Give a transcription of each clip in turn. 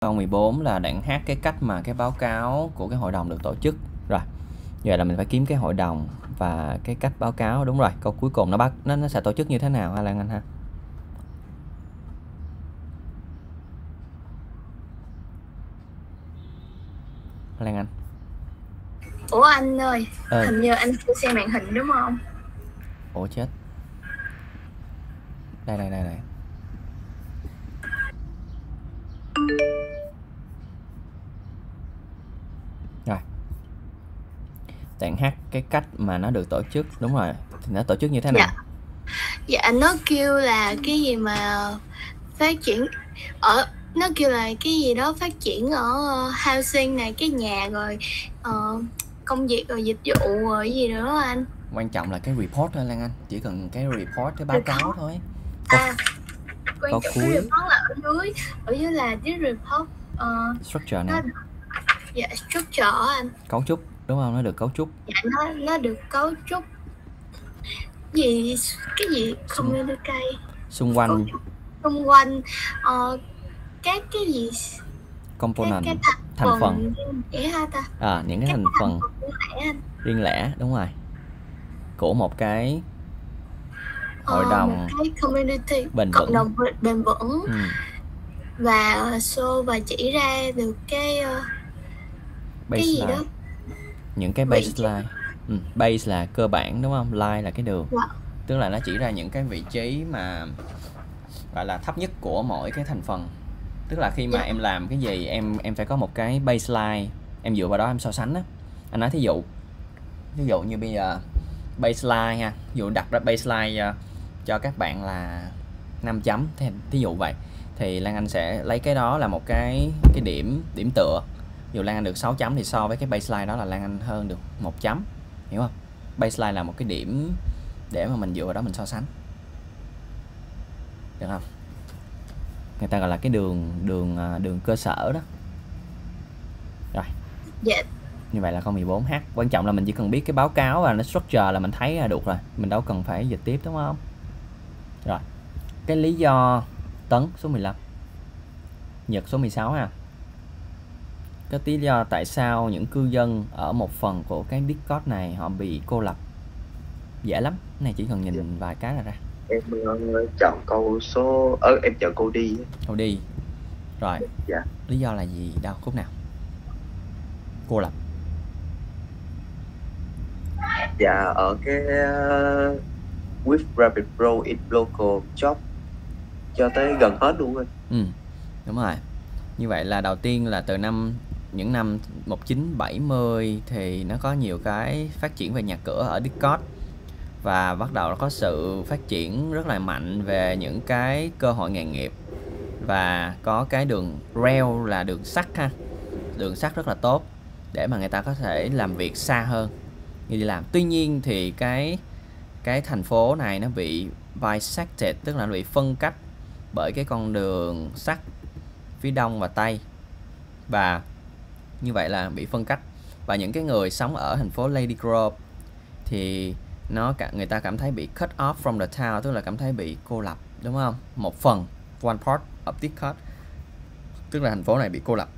Câu 14 là đoạn hát cái cách mà cái báo cáo của cái hội đồng được tổ chức. Rồi. Vậy là mình phải kiếm cái hội đồng và cái cách báo cáo đúng rồi. Câu cuối cùng nó bắt nó nó sẽ tổ chức như thế nào ha Lan Anh ha? Lan Anh. Ủa anh ơi, Ờ. hình như anh chưa xem màn hình đúng không? Ủa chết. Đây đây đây đây. Rồi. Đoạn hát cái cách mà nó được tổ chức đúng rồi. Thì nó tổ chức như thế nào? Dạ. Dạ nó kêu là cái gì mà phát triển ở nó kêu là cái gì đó phát triển ở ờ, housing này cái nhà rồi ờ, công việc rồi dịch vụ rồi gì nữa anh Quan trọng là cái report thôi Lan Anh. Chỉ cần cái report cái báo cáo thôi. À quan câu trọng cái cuối. report là ở dưới ở dưới là cái report ờ, Structure nè, dạ structure anh. Cấu trúc đúng không? Nó được cấu trúc. dạ nó nó được cấu trúc. Gì cái gì? Communicate Xung cấu quanh trúc xung quanh ờ, các cái gì? Các component cái thành, thành phần ha ta? À, những cái thành phần cũng lẽ anh. riêng lẻ đúng rồi. Của một cái hội Ờ, đồng một cái community bền cộng vững. đồng bền- vững ừ. và show và chỉ ra được cái ờ, cái gì đó những cái baseline ừ. base là cơ bản đúng không line là cái đường Dạ. tức là nó chỉ ra những cái vị trí mà gọi là thấp nhất của mỗi cái thành phần tức là khi mà Dạ. em làm cái gì em em phải có một cái baseline em dựa vào đó em so sánh á anh nói thí dụ ví dụ như bây giờ baseline ha ví dụ đặt ra baseline ờ, cho các bạn là 5 chấm thí dụ vậy. Thì Lan Anh sẽ lấy cái đó là một cái cái điểm điểm tựa. Dụ Lan Anh được 6 chấm thì so với cái baseline đó là Lan Anh hơn được một chấm hiểu không? Baseline là một cái điểm để mà mình dựa vào đó mình so sánh. Được không? Người ta gọi là cái đường đường à, đường cơ sở đó. Rồi. Dạ. Như vậy là câu 14H quan trọng là mình chỉ cần biết cái báo cáo và nó structure là mình thấy là được rồi. Mình đâu cần phải dịch tiếp đúng không rồi. Cái lý do tấn số 15 Nhật số 16 ha. Cái lý do tại sao những cư dân ở một phần của cái Discord này họ bị cô lập? Dễ lắm. Cái này chỉ cần nhìn vài cái là ra. Em ờ, chọn câu số ờ em chọn câu đi. Thôi đi. Rồi. Dạ. lý do là gì? Đâu khúc nào? Cô lập. Dạ ở cái ờ, with rapid Pro in local job cho tới gần hết luôn anh Ừ, đúng rồi. Như vậy là đầu tiên là từ năm những năm 1970 thì nó có nhiều cái phát triển về nhà cửa ở Discord và bắt đầu nó có sự phát triển rất là mạnh về những cái cơ hội nghề nghiệp và có cái đường rail là đường sắt ha. Đường sắt rất là tốt để mà người ta có thể làm việc xa hơn như đi làm. Tuy nhiên thì cái cái thành phố này nó bị bisected, tức là nó bị phân cách bởi cái con đường sắt phía đông và tây. Và như vậy là bị phân cách. Và những cái người sống ở thành phố Lady Grove thì nó cả, người ta cảm thấy bị cut off from the town, tức là cảm thấy bị cô lập, đúng không? Một phần, one part of Discord tức là thành phố này bị cô lập.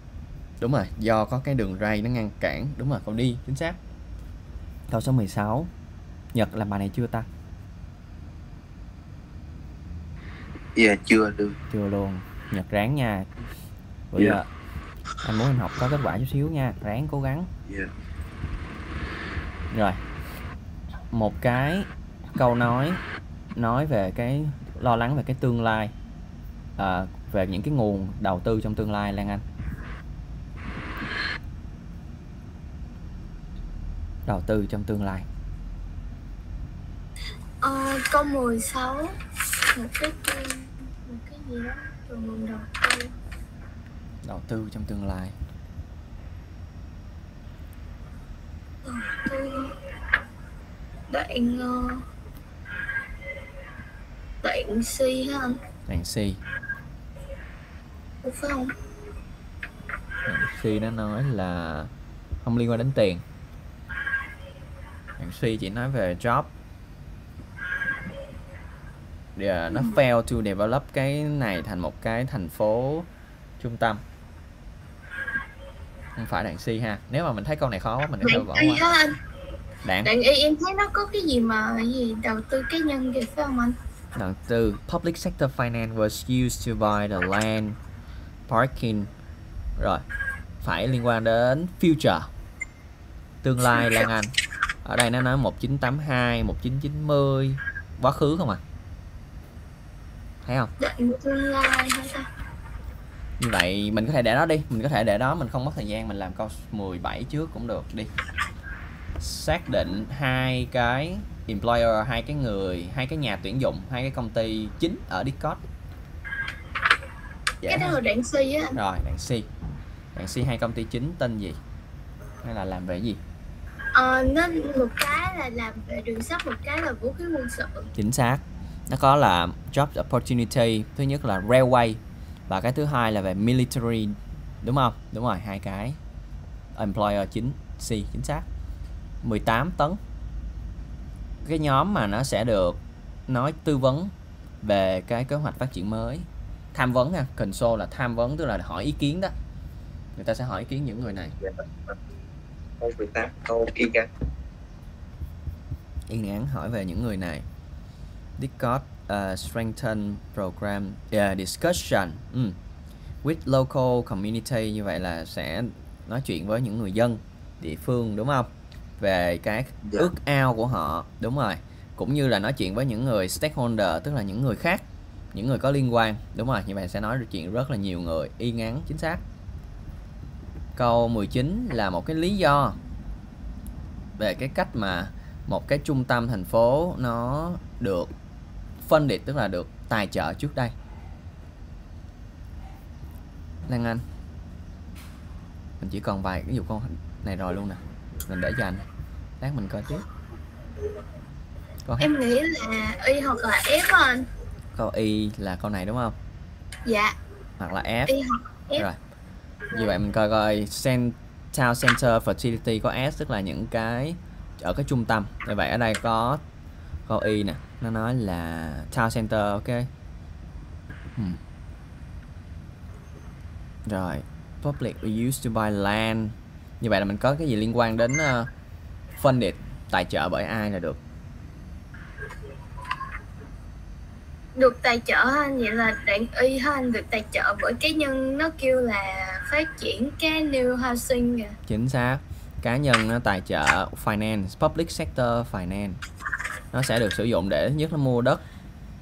Đúng rồi, do có cái đường ray nó ngăn cản. Đúng rồi, cậu đi, chính xác. Câu số 16 Nhật làm bài này chưa ta? Dạ chưa được chưa luôn. Nhật ráng nha. Bữa Dạ. giờ anh muốn anh học có kết quả chút xíu nha. Ráng cố gắng. Dạ. Rồi. Một cái câu nói nói về cái lo lắng về cái tương lai à, về những cái nguồn đầu tư trong tương lai Lan Anh. Đầu tư trong tương lai Ờ, câu 16 một cái một cái gì đó. Từ nguồn đầu tư đầu tư trong tương lai. Đầu tư đoạn ờ, đoạn C ha anh. Đoạn C. Ủa, phải không? Đoạn C nó nói là không liên quan đến tiền. Đoạn C chỉ nói về job Để, nó fail to develop cái này thành một cái thành phố trung tâm. Không phải đạn C ha. Nếu mà mình thấy câu này khó quá mình đạn bỏ qua. anh? Đạn đạn y em thấy nó có cái gì mà gì đầu tư cá nhân kìa phải không anh? Đoạn từ Public sector finance was used to buy the land parking. Rồi Phải liên quan đến future Tương lai Lan Anh. Ở đây nó nói 1982, 1990 Quá khứ không à Thấy không? Đạn tương lai hả ta? Như vậy mình có thể để đó đi. Mình có thể để đó Mình không mất thời gian Mình làm câu 17 trước cũng được. Đi. Xác định hai cái employer hai cái người hai cái nhà tuyển dụng hai cái công ty chính ở Discord. Dễ cái đó là đạn C á. Rồi đạn C. Đạn C hai công ty chính tên gì? Hay là làm về gì? Ờ, nó một cái là làm về đường sắt một cái là vũ khí quân sự. Chính xác nó có là job opportunity thứ nhất là railway và cái thứ hai là về military đúng không? Đúng rồi hai cái. Employer chính C chính xác. 18 tấn. Cái nhóm mà nó sẽ được nói tư vấn về cái kế hoạch phát triển mới. Tham vấn ha console là tham vấn tức là hỏi ý kiến đó. Người ta sẽ hỏi ý kiến những người này. Câu 18 câu y ngắn yên ngắn hỏi về những người này Discord uh, strengthen program uh, discussion. Ừ. with local community như vậy là sẽ nói chuyện với những người dân địa phương đúng không? Về cái Dạ. ước ao của họ đúng rồi. Cũng như là nói chuyện với những người stakeholder tức là những người khác những người có liên quan đúng rồi. Như vậy sẽ nói được chuyện rất là nhiều người y ngắn chính xác. Câu 19 là một cái lý do về cái cách mà một cái trung tâm thành phố nó được funded tức là được tài trợ trước đây. Lan Anh mình chỉ còn vài cái dụ câu này rồi luôn nè. Mình để dành lát mình coi tiếp. Câu em nghĩ là y hoặc là F anh. Câu Y là câu này đúng không? Dạ. Hoặc là F. Y hoặc F. rồi. Như vậy mình coi coi. Cen- town center facility có S tức là những cái ở cái trung tâm. Như vậy ở đây có câu Y nè nó nói là town center ok? Hmm. rồi public we used to buy land. Như vậy là mình có cái gì liên quan đến uh, funded tài trợ bởi ai là được? Được tài trợ anh vậy là đạn y ha anh được tài trợ bởi cá nhân nó kêu là phát triển cái new housing kìa. Chính xác. Cá nhân nó tài trợ finance public sector finance nó sẽ được sử dụng để nhất nó mua đất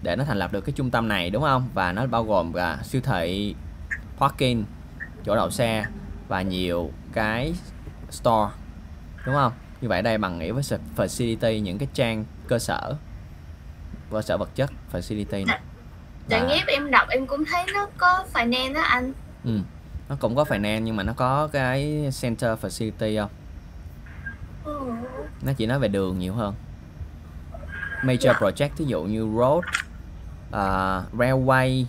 để nó thành lập được cái trung tâm này đúng không? Và nó bao gồm cả siêu thị parking chỗ đậu xe và nhiều cái store đúng không? Như vậy đây bằng nghĩa với facility những cái trang cơ sở cơ sở vật chất facility này. Và- ghép em đọc em cũng thấy nó có finance đó anh. Ừ. nó cũng có finance nhưng mà nó có cái center facility không? Ừ. nó chỉ nói về đường nhiều hơn major Dạ. project ví dụ như road uh, railway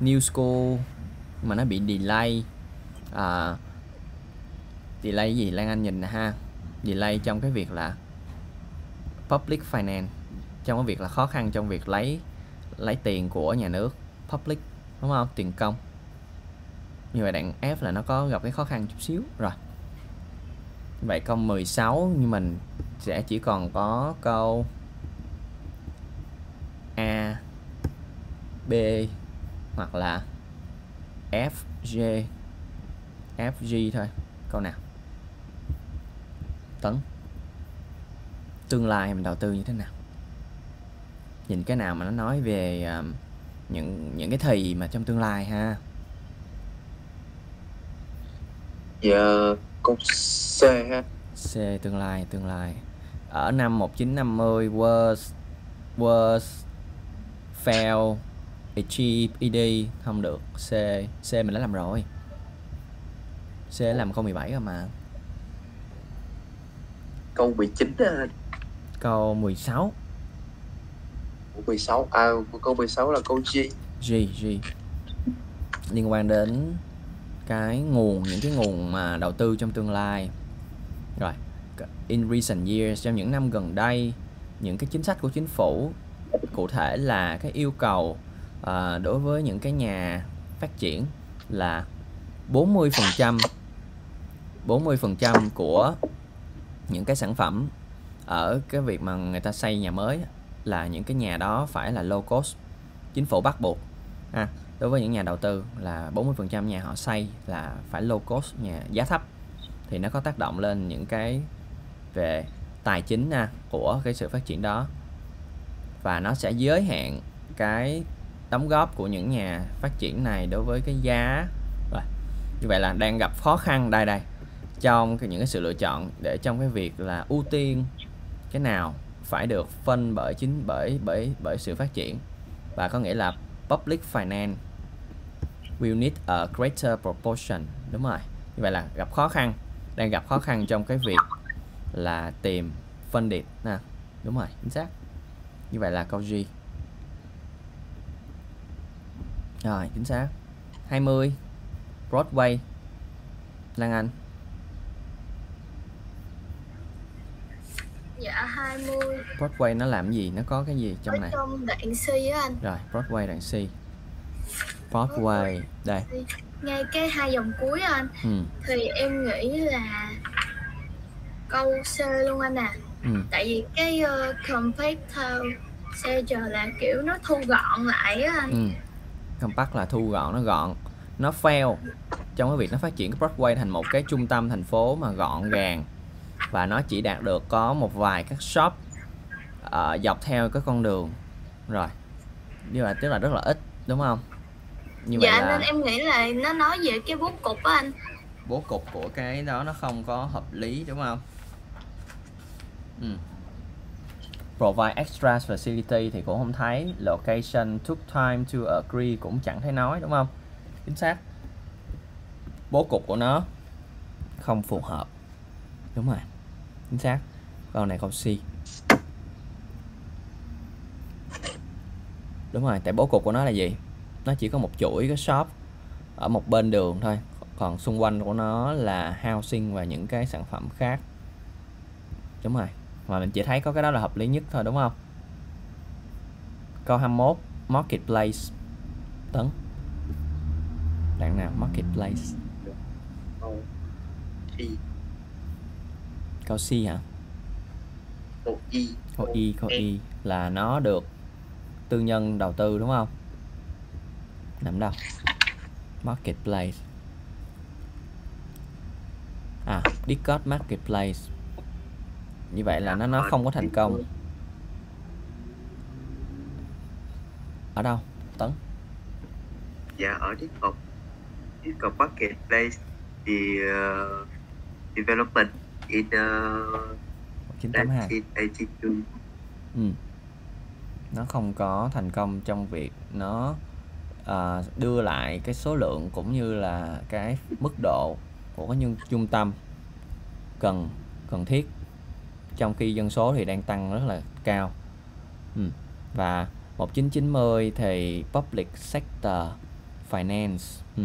new school mà nó bị delay uh, delay gì? Lan Anh nhìn nè ha. Delay trong cái việc là public finance trong cái việc là khó khăn trong việc lấy lấy tiền của nhà nước public đúng không? Tiền công. Như vậy đoạn F là nó có gặp cái khó khăn chút xíu. Rồi. Vậy câu 16 như mình sẽ chỉ còn có câu A B hoặc là F G F G thôi. Câu nào? Tấn. Tương lai mình đầu tư như thế nào? Nhìn cái nào mà nó nói về um, những những cái thì mà trong tương lai ha. Dạ câu C ha. C tương lai tương lai. Ở năm 1950 was was fail achieve ed không được C C mình đã làm rồi. C đã làm câu 17 rồi mà. Câu 19 á câu 16 câu 16 à câu 16 là câu G. G G. Liên quan đến cái nguồn những cái nguồn mà đầu tư trong tương lai. Rồi in recent years trong những năm gần đây những cái chính sách của chính phủ cụ thể là cái yêu cầu à, đối với những cái nhà phát triển là 40% 40% của những cái sản phẩm ở cái việc mà người ta xây nhà mới là những cái nhà đó phải là low cost chính phủ bắt buộc. À, đối với những nhà đầu tư là 40% nhà họ xây là phải low cost nhà giá thấp. Thì nó có tác động lên những cái về tài chính nha của cái sự phát triển đó và nó sẽ giới hạn cái đóng góp của những nhà phát triển này đối với cái giá. Rồi như vậy là đang gặp khó khăn đây đây trong cái, những cái sự lựa chọn để trong cái việc là ưu tiên cái nào phải được phân bởi chính bởi bởi bởi sự phát triển. Và có nghĩa là public finance will need a greater proportion. Đúng rồi như vậy là gặp khó khăn đang gặp khó khăn trong cái việc là tìm funded nè đúng rồi chính xác như vậy là câu G rồi chính xác. 20 Broadway. Lan Anh. Dạ 20 Broadway nó làm gì? Nó có cái gì trong Ở này trong đoạn C á anh. Rồi Broadway đoạn C. Broadway đây. Ngay cái hai dòng cuối anh. Ừ, Thì em nghĩ là câu C luôn anh à. Ừ, Tại vì cái uh, compactor center là kiểu nó thu gọn lại á anh. Ừ. compact là thu gọn nó gọn. Nó fail. Trong cái việc nó phát triển cái Broadway thành một cái trung tâm thành phố mà gọn gàng. Và nó chỉ đạt được có một vài các shop ờ, dọc theo cái con đường. Rồi. Như vậy tức là rất là ít đúng không? Như vậy Dạ là nên em nghĩ là nó nói về cái bố cục á anh. Bố cục của cái đó nó không có hợp lý đúng không? Ừ provide extra facility thì cũng không thấy. Location took time to agree cũng chẳng thấy nói, đúng không? Chính xác. Bố cục của nó không phù hợp. Đúng rồi. Chính xác. Câu này câu C. Đúng rồi, tại bố cục của nó là gì? Nó chỉ có một chuỗi cái shop ở một bên đường thôi. Còn xung quanh của nó là housing và những cái sản phẩm khác. Đúng rồi mà mình chỉ thấy có cái đó là hợp lý nhất thôi đúng không? Câu 21 marketplace. Tấn. Đoạn nào? Marketplace. Câu C hả? Câu Y câu Y câu Y là nó được tư nhân đầu tư đúng không? Nằm đâu? Marketplace. À Discord marketplace như vậy là nó nó không có thành công. Ở đâu? Tấn? Dạ ở Discord. Discord Marketplace thì uh, development in uh, 982 1982 ừ. nó không có thành công trong việc nó à, đưa lại cái số lượng cũng như là cái mức độ của cái nhân trung tâm cần cần thiết trong khi dân số thì đang tăng rất là cao. Ừ. và 1990 thì public sector finance ừ.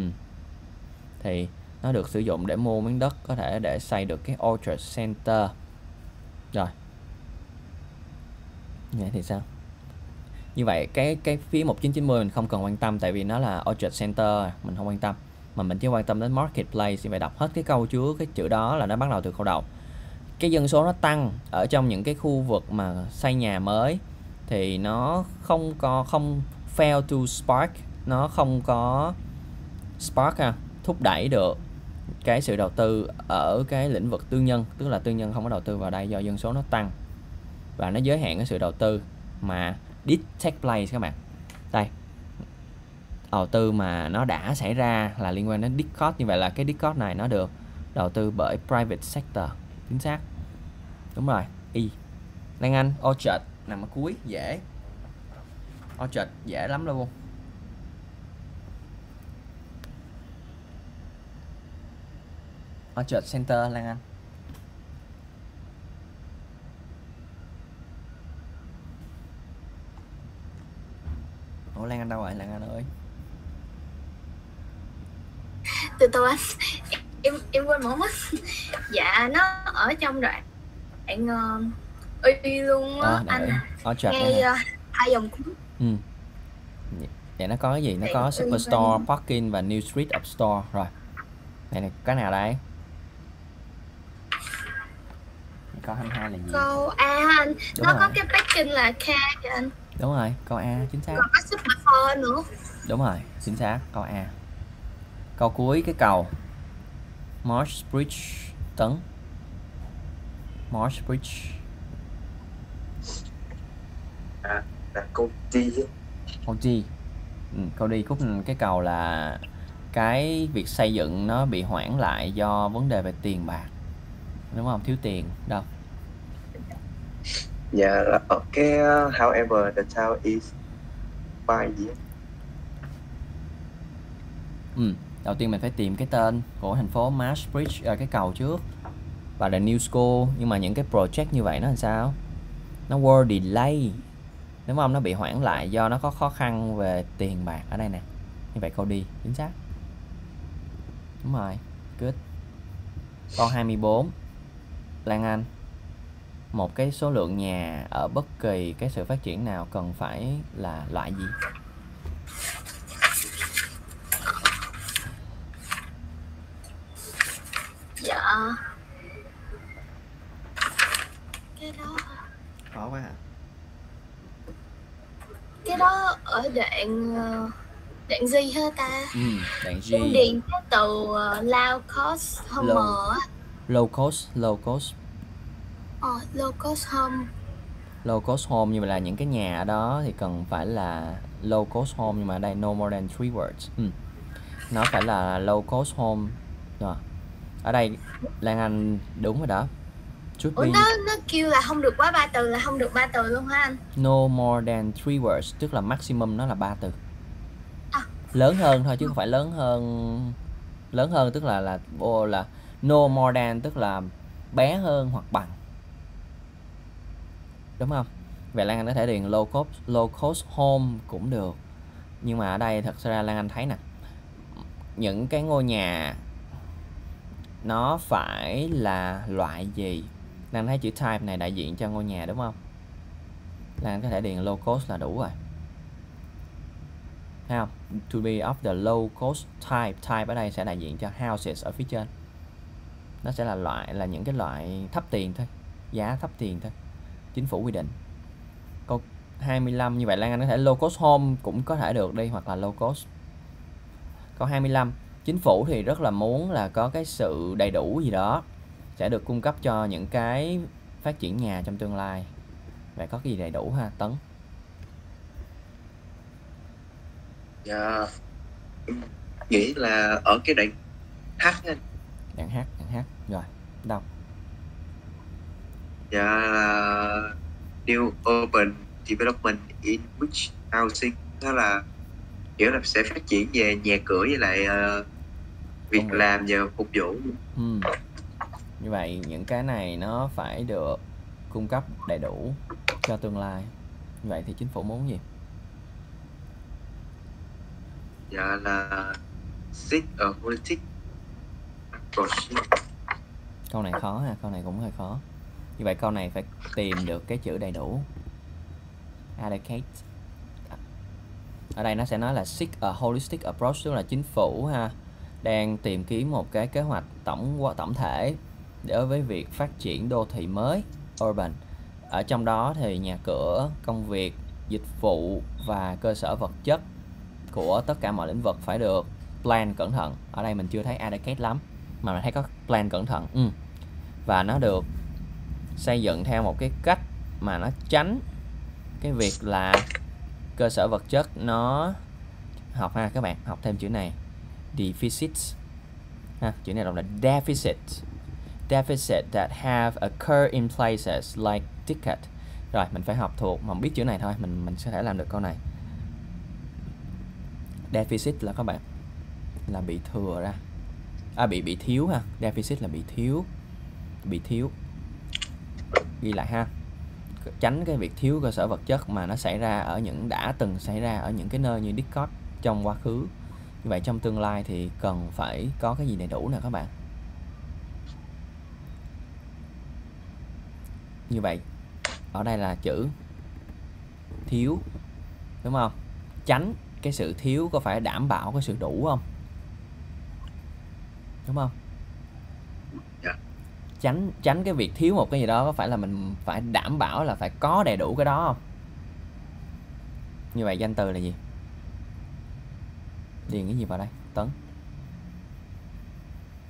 thì nó được sử dụng để mua miếng đất có thể để xây được cái Orchard Center. Rồi. Vậy thì sao? Như vậy, cái cái phía 1990 mình không cần quan tâm tại vì nó là Orchard Center, mình không quan tâm. Mà mình chỉ quan tâm đến marketplace. Thì phải đọc hết cái câu chứa, cái chữ đó là nó bắt đầu từ câu đầu cái dân số nó tăng ở trong những cái khu vực mà xây nhà mới thì nó không có không fail to spark nó không có spark à, thúc đẩy được cái sự đầu tư ở cái lĩnh vực tư nhân tức là tư nhân không có đầu tư vào đây do dân số nó tăng. Và nó giới hạn cái sự đầu tư mà did take place các bạn. Đây. Đầu tư mà nó đã xảy ra là liên quan đến Discord như vậy là cái Discord này nó được đầu tư bởi private sector chính xác. Đúng rồi, y. Lan Anh Orchard nằm ở cuối, dễ. Orchard dễ lắm luôn. Orchard Center Lan Anh. Ủa Lan Anh đâu rồi? Lan Anh ơi. Từ từ anh Em em quên mất mất. Dạ nó ở trong đoạn Đoạn uh, Y luôn á à, anh. Orchard Ngay ờ, hai dòng cuối ừ. vậy nó có cái gì? Nó Để có Superstore. Parking và New Street Upstore rồi. Này này cái nào đây? Câu 22 là gì? Câu A anh. Đúng nó rồi. có cái backing là K kìa anh. Đúng rồi câu A chính xác. Còn có super four nữa. Đúng rồi chính xác câu A. Câu cuối cái cầu Marsh Bridge tấn. Marsh Bridge. Là câu á. câu D ừ, câu D cúc cái cầu là cái việc xây dựng nó bị hoãn lại do vấn đề về tiền bạc. Đúng không? Thiếu tiền đâu? Dạ ở cái uh, however the town is. By gì á. Ừ, đầu tiên mình phải tìm cái tên của thành phố Marsh Bridge à, cái cầu trước. Và là new school, nhưng mà những cái project như vậy nó làm sao? Nó were delay. Đúng không nó bị hoãn lại do nó có khó khăn về tiền bạc ở đây nè. Như vậy câu đi, chính xác. Đúng rồi, good. Câu 24 Lan Anh. Một cái số lượng nhà ở bất kỳ cái sự phát triển nào cần phải là loại gì? Dạ. Cái đó khó quá hả cái đó ở đoạn ờ, đoạn gì hả ta? Ừ, đoạn G em điền cái từ uh, low cost homer Low. á. Low cost low cost ờ, low cost home low cost home như vậy là những cái nhà ở đó thì cần phải là low cost home nhưng mà ở đây no more than three words. Ừ. nó phải là low cost home rồi ở đây Lan Anh đúng rồi đó. Should ủa be nó nó kêu là không được quá ba từ là không được ba từ luôn hả anh? No more than three words tức là maximum nó là ba từ. À. lớn hơn thôi chứ không phải lớn hơn lớn hơn tức là là ô, là no more than tức là bé hơn hoặc bằng. Đúng không? Vậy Lan Anh có thể điền low cost low cost home cũng được. Nhưng mà ở đây thật ra Lan Anh thấy nè những cái ngôi nhà nó phải là loại gì? Lan thấy chữ type này đại diện cho ngôi nhà đúng không? Lan Anh có thể điền low cost là đủ rồi. Thấy không? To be of the low cost type Type ở đây sẽ đại diện cho houses ở phía trên. Nó sẽ là loại, là những cái loại thấp tiền thôi, Giá thấp tiền thôi. Chính phủ quy định. Câu 25 như vậy Lan Anh có thể low cost home cũng có thể được đi, hoặc là low cost. Câu 25 Chính phủ thì rất là muốn là có cái sự đầy đủ gì đó Sẽ được cung cấp cho những cái phát triển nhà trong tương lai. Vậy có cái gì đầy đủ ha Tấn? Dạ. Nghĩ là ở cái đoạn H á, Đoạn hát, đoạn hát. Rồi, đâu? Dạ là new urban development in which housing đó là kiểu là sẽ phát triển về nhà cửa với lại ờ, việc việc. làm và phục vụ Ừ. Như vậy những cái này nó phải được cung cấp đầy đủ cho tương lai. Như vậy thì chính phủ muốn gì? dạ là seek a holistic approach Câu này khó ha, câu này cũng hơi khó. Như vậy câu này phải tìm được cái chữ đầy đủ. Allocate. Ở đây nó sẽ nói là seek a holistic approach tức là chính phủ ha đang tìm kiếm một cái kế hoạch tổng tổng thể đối với việc phát triển đô thị mới urban. Ở trong đó thì nhà cửa, công việc, dịch vụ và cơ sở vật chất của tất cả mọi lĩnh vực phải được plan cẩn thận. Ở đây mình chưa thấy adequate lắm mà mình thấy có plan cẩn thận. Ừ. Và nó được xây dựng theo một cái cách mà nó tránh cái việc là cơ sở vật chất nó học ha các bạn học thêm chữ này deficit ha, chữ này đọc là deficit. Deficit that have occurred in places like ticket. Rồi, mình phải học thuộc, mà không biết chữ này thôi, mình mình sẽ thể làm được câu này. Deficit là các bạn, là bị thừa ra. À bị bị thiếu ha. Deficit là bị thiếu. Bị thiếu. Ghi lại ha. Tránh cái việc thiếu cơ sở vật chất mà nó xảy ra ở những, đã từng xảy ra ở những cái nơi như Discord trong quá khứ như vậy trong tương lai thì cần phải có cái gì đầy đủ nè các bạn? Như vậy ở đây là chữ thiếu đúng không? Tránh cái sự thiếu có phải đảm bảo cái sự đủ không? Đúng không? Dạ. tránh tránh cái việc thiếu một cái gì đó có phải là mình phải đảm bảo là phải có đầy đủ cái đó không? Như vậy danh từ là gì điền cái gì vào đây tấn?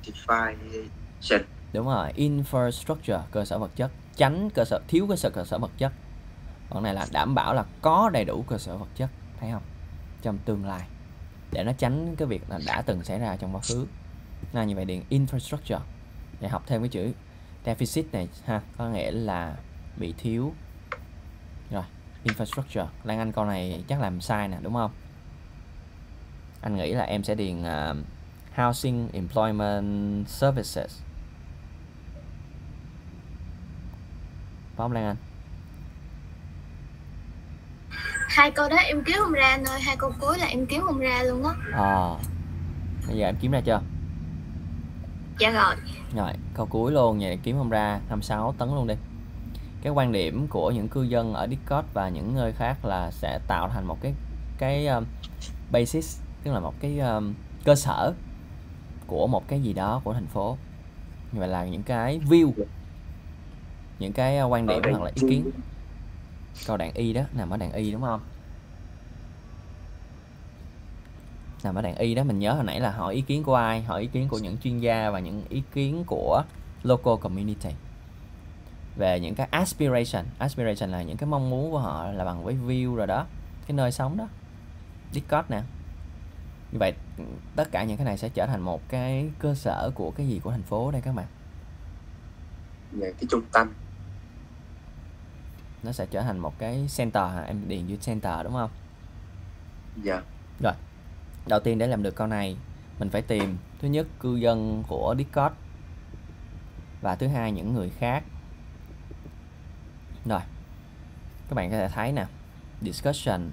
Definition đúng rồi infrastructure cơ sở vật chất. Tránh cơ sở thiếu cơ sở cơ sở vật chất. Còn này là đảm bảo là có đầy đủ cơ sở vật chất thấy không? Trong tương lai. Để nó tránh cái việc là đã từng xảy ra trong quá khứ. Là như vậy điện infrastructure. Để học thêm cái chữ deficit này ha có nghĩa là bị thiếu. Rồi infrastructure. Lan Anh câu này chắc làm sai nè đúng không anh nghĩ là em sẽ điền uh, housing employment services. Phải không Lan Anh. Hai câu đó em kiếm không ra anh ơi hai câu cuối là em kiếm không ra luôn á. À, bây giờ em kiếm ra chưa? Dạ rồi. Rồi câu cuối luôn vậy kiếm không ra 56 tấn luôn đi. Cái quan điểm của những cư dân ở Discord và những nơi khác là sẽ tạo thành một cái cái um, basis tức là một cái um, cơ sở của một cái gì đó của thành phố. Như vậy là những cái view những cái uh, quan điểm hoặc là ý kiến. Câu đạn y đó nằm ở đạn y đúng không? Nằm ở đạn y đó mình nhớ hồi nãy là hỏi ý kiến của ai? Hỏi ý kiến của những chuyên gia và những ý kiến của local community về những cái aspiration. Aspiration là những cái mong muốn của họ là bằng với view rồi đó. Cái nơi sống đó. Discord nè như vậy tất cả những cái này sẽ trở thành một cái cơ sở của cái gì của thành phố đây các bạn? Về cái trung tâm. Nó sẽ trở thành một cái center hả? em điền dưới center đúng không? Dạ. Rồi đầu tiên để làm được câu này mình phải tìm thứ nhất cư dân của Discord và thứ hai những người khác. Rồi các bạn có thể thấy nè discussion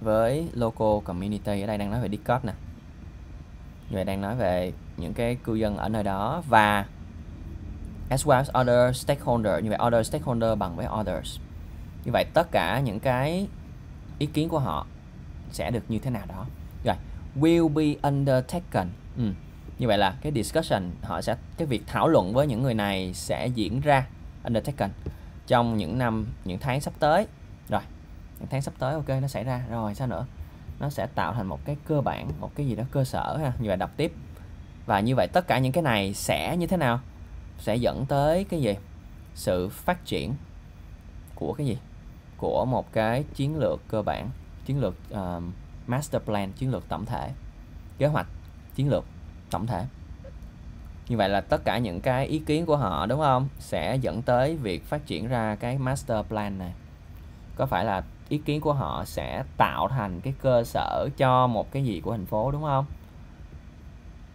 với local community ở đây đang nói về Discord nè. Như vậy đang nói về những cái cư dân ở nơi đó và as well as other stakeholder, như vậy other stakeholder bằng với others. Như vậy tất cả những cái ý kiến của họ sẽ được như thế nào đó. Rồi, will be undertaken. Ừ. như vậy là cái discussion, họ sẽ, cái việc thảo luận với những người này sẽ diễn ra undertaken trong những năm, những tháng sắp tới những tháng sắp tới ok nó xảy ra. Rồi sao nữa? Nó sẽ tạo thành một cái cơ bản một cái gì đó cơ sở ha như vậy đọc tiếp. Và như vậy tất cả những cái này sẽ như thế nào? Sẽ dẫn tới cái gì? Sự phát triển của cái gì? Của một cái chiến lược cơ bản chiến lược uh, master plan chiến lược tổng thể kế hoạch chiến lược tổng thể. Như vậy là tất cả những cái ý kiến của họ đúng không? Sẽ dẫn tới việc phát triển ra cái master plan này. Có phải là ý kiến của họ sẽ tạo thành cái cơ sở cho một cái gì của thành phố, đúng không?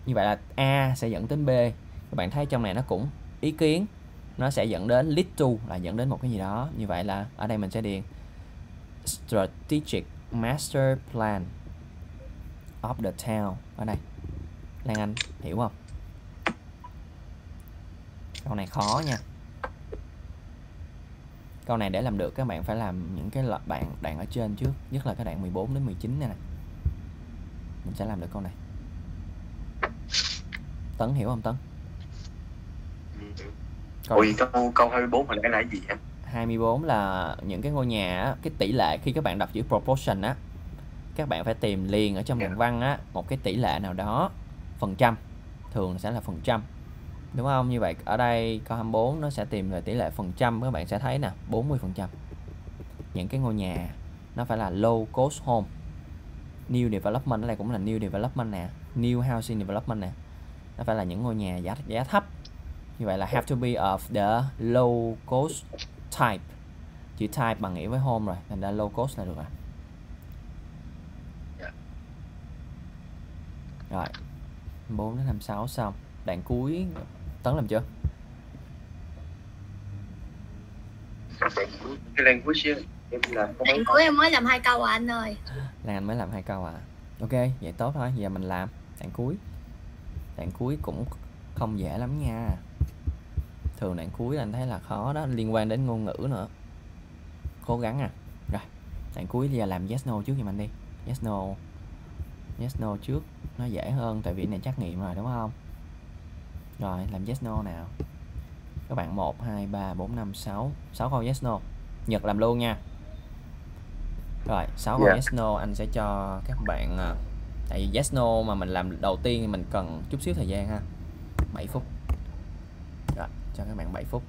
Như vậy là A sẽ dẫn đến B. Các bạn thấy trong này nó cũng ý kiến, nó sẽ dẫn đến lead to, là dẫn đến một cái gì đó. Như vậy là ở đây mình sẽ điền strategic master plan of the town. Ở đây. Lan Anh, hiểu không? Câu này khó nha câu này để làm được các bạn phải làm những cái bạn đoạn ở trên trước nhất là cái đoạn 14 đến 19 này nè. Mình sẽ làm được câu này. Tấn hiểu không Tấn? Câu... Ui, câu câu 24 hồi nãy là cái gì em? 24 là những cái ngôi nhà cái tỷ lệ khi các bạn đọc chữ proportion á các bạn phải tìm liền ở trong đoạn văn á một cái tỷ lệ nào đó phần trăm thường sẽ là phần trăm đúng không? Như vậy ở đây câu 24 nó sẽ tìm về tỷ lệ phần trăm. Các bạn sẽ thấy nè 40 phần trăm. Những cái ngôi nhà nó phải là low cost home. New development ở đây cũng là new development nè. New housing development nè. Nó phải là những ngôi nhà giá giá thấp. Như vậy là have to be of the low cost type. Chữ type bằng nghĩa với home rồi thành ra low cost là được rồi. Dạ. rồi 4 đến 56 xong. Đoạn cuối tấn làm chưa? Cái language á, em làm cuối em mới làm hai câu à anh ơi. Lan Anh mới làm hai câu à. Ok vậy tốt thôi giờ mình làm. Đoạn cuối. Đoạn cuối cũng không dễ lắm nha. Thường đoạn cuối anh thấy là khó đó liên quan đến ngôn ngữ nữa. Cố gắng à. Rồi đoạn cuối giờ làm yes no trước giùm anh đi. Yes no. Yes no trước nó dễ hơn tại vì này trắc nghiệm rồi đúng không rồi làm yes no nào. Các bạn 1 2 3 4 5 6 6 câu yes no. Nhật làm luôn nha. Rồi 6 câu Dạ. yes no anh sẽ cho các bạn à, tại vì yes no mà mình làm đầu tiên thì mình cần chút xíu thời gian ha. 7 phút. Rồi cho các bạn 7 phút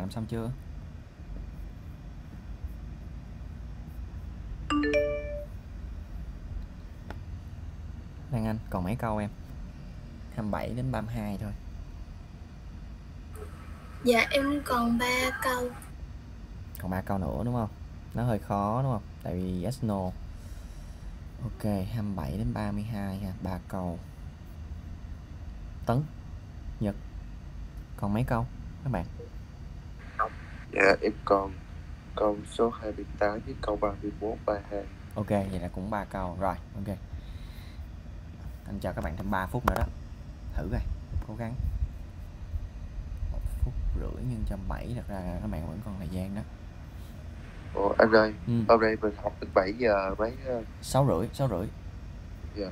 bạn làm xong chưa? Lan Anh còn mấy câu em? 27 đến 32 thôi. Dạ em còn 3 câu. Còn ba câu nữa đúng không? Nó hơi khó đúng không? Tại vì yes no. Ok 27 đến 32 ha ba câu. Tấn nhật còn mấy câu? Các bạn Dạ em còn câu số 28 với câu 31, 32 ok vậy là cũng ba câu. Rồi ok. Anh cho các bạn thêm 3 phút nữa đó. Thử coi cố gắng. Một phút rưỡi nhân cho 7 thật ra là các bạn vẫn còn thời gian đó. Ủa anh ơi, ừ. hôm nay mình học đến 7 giờ mấy ờ, sáu rưỡi sáu rưỡi. Dạ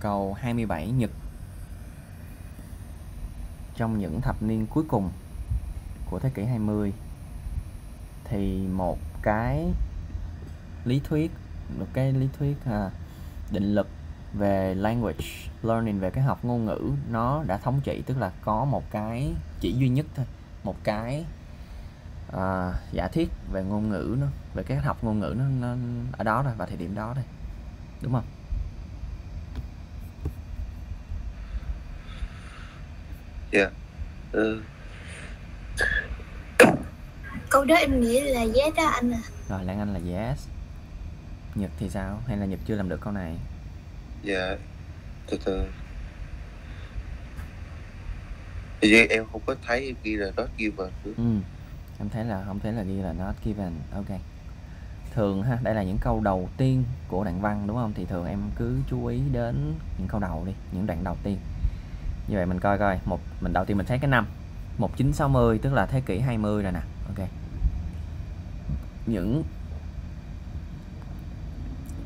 cầu 27 Nhật. Trong những thập niên cuối cùng của thế kỷ 20 thì một cái lý thuyết một cái lý thuyết à, định lực về language learning về cái học ngôn ngữ nó đã thống trị tức là có một cái chỉ duy nhất thôi một cái à, giả thiết về ngôn ngữ nó về cái học ngôn ngữ nó, nó ở đó rồi vào thời điểm đó đây đúng không? Dạ. Ừ. câu đó em nghĩ là yes đó anh à. Rồi Lan Anh là yes. Nhật thì sao? Hay là Nhật chưa làm được câu này? Dạ. Từ từ. Thì như em không có thấy em ghi là not given nữa. ừ. em thấy là không thấy là ghi là not given. Ok. Thường ha đây là những câu đầu tiên của đoạn văn đúng không? Thì thường em cứ chú ý đến những câu đầu đi những đoạn đầu tiên như vậy mình coi coi một mình đầu tiên mình thấy cái năm. 1960 tức là thế kỷ 20 rồi nè. Ok. Những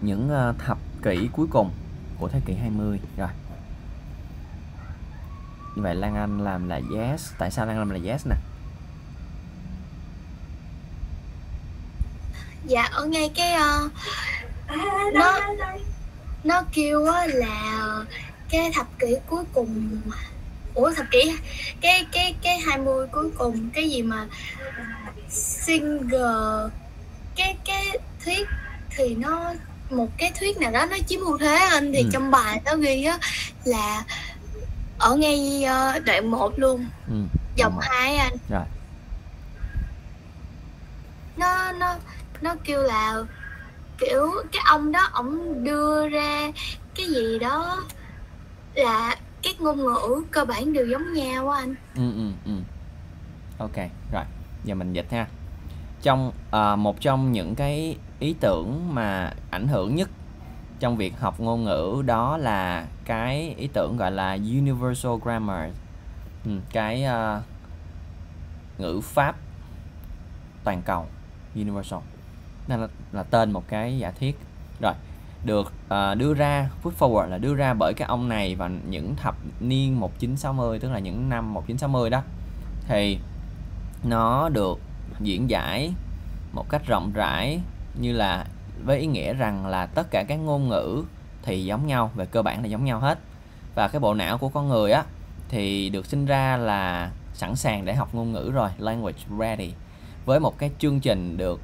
những ờ, thập kỷ cuối cùng của thế kỷ 20 rồi. Như vậy Lan Anh làm là yes. Tại sao Lan Anh làm là yes nè? Dạ ở ngay cái uh, nó nó kêu là cái thập kỷ cuối cùng ủa thập kỷ cái cái cái 20 cuối cùng cái gì mà single cái cái thuyết thì nó một cái thuyết nào đó nó chiếm ưu thế anh thì Ừ. trong bài nó ghi á là ở ngay ờ, đoạn 1 luôn ừ. dòng. 2 anh rồi nó nó nó kêu là kiểu cái ông đó ổng đưa ra cái gì đó là các ngôn ngữ cơ bản đều giống nhau quá anh. Ừ ừ ừ. Ok rồi giờ mình dịch ha. Trong à, một trong những cái ý tưởng mà ảnh hưởng nhất trong việc học ngôn ngữ đó là cái ý tưởng gọi là universal grammar. Ừ, cái uh, ngữ pháp toàn cầu universal. Nên là, là tên một cái giả thiết. Rồi được uh, đưa ra put forward là đưa ra bởi cái ông này vào những thập niên 1960 tức là những năm 1960 đó. Thì nó được diễn giải một cách rộng rãi như là với ý nghĩa rằng là tất cả các ngôn ngữ thì giống nhau về cơ bản là giống nhau hết. Và cái bộ não của con người á thì được sinh ra là sẵn sàng để học ngôn ngữ rồi language ready với một cái chương trình được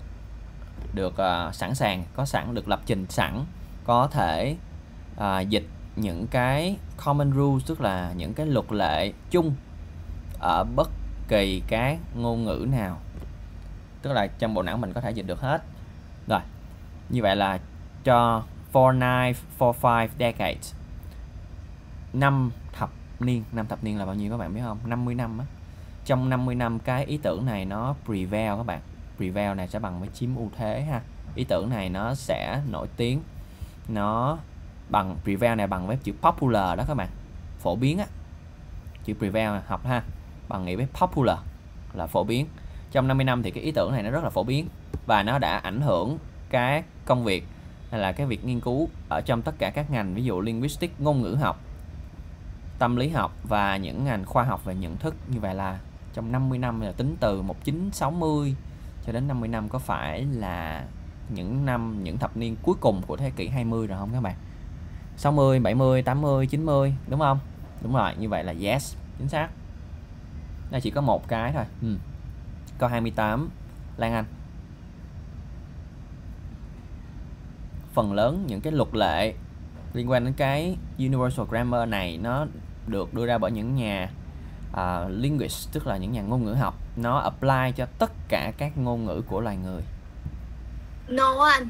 được uh, sẵn sàng có sẵn được lập trình sẵn có thể à, dịch những cái common rules tức là những cái luật lệ chung ở bất kỳ cái ngôn ngữ nào. Tức là trong bộ não mình có thể dịch được hết. Rồi như vậy là cho for nine for five decades. Năm thập niên năm thập niên là bao nhiêu các bạn biết không? 50 năm á. Trong 50 năm cái ý tưởng này nó prevail các bạn. Prevail này sẽ bằng với chiếm ưu thế ha. Ý tưởng này nó sẽ nổi tiếng nó bằng prevail này bằng với chữ popular đó các bạn. Phổ biến á. Chữ prevail này, học ha. Bằng nghĩa với popular là phổ biến. Trong 50 năm thì cái ý tưởng này nó rất là phổ biến và nó đã ảnh hưởng cái công việc hay là cái việc nghiên cứu ở trong tất cả các ngành ví dụ linguistics ngôn ngữ học tâm lý học và những ngành khoa học về nhận thức. Như vậy là trong 50 năm là tính từ 1960 cho đến 50 năm có phải là những năm những thập niên cuối cùng của thế kỷ 20 rồi không các bạn? 60 70 80 90 đúng không? Đúng rồi như vậy là yes chính xác. Đây chỉ có một cái thôi. Ừ. câu 28 Lan Anh. Phần lớn những cái luật lệ liên quan đến cái universal grammar này nó được đưa ra bởi những nhà à, uh, linguist tức là những nhà ngôn ngữ học. Nó apply cho tất cả các ngôn ngữ của loài người no anh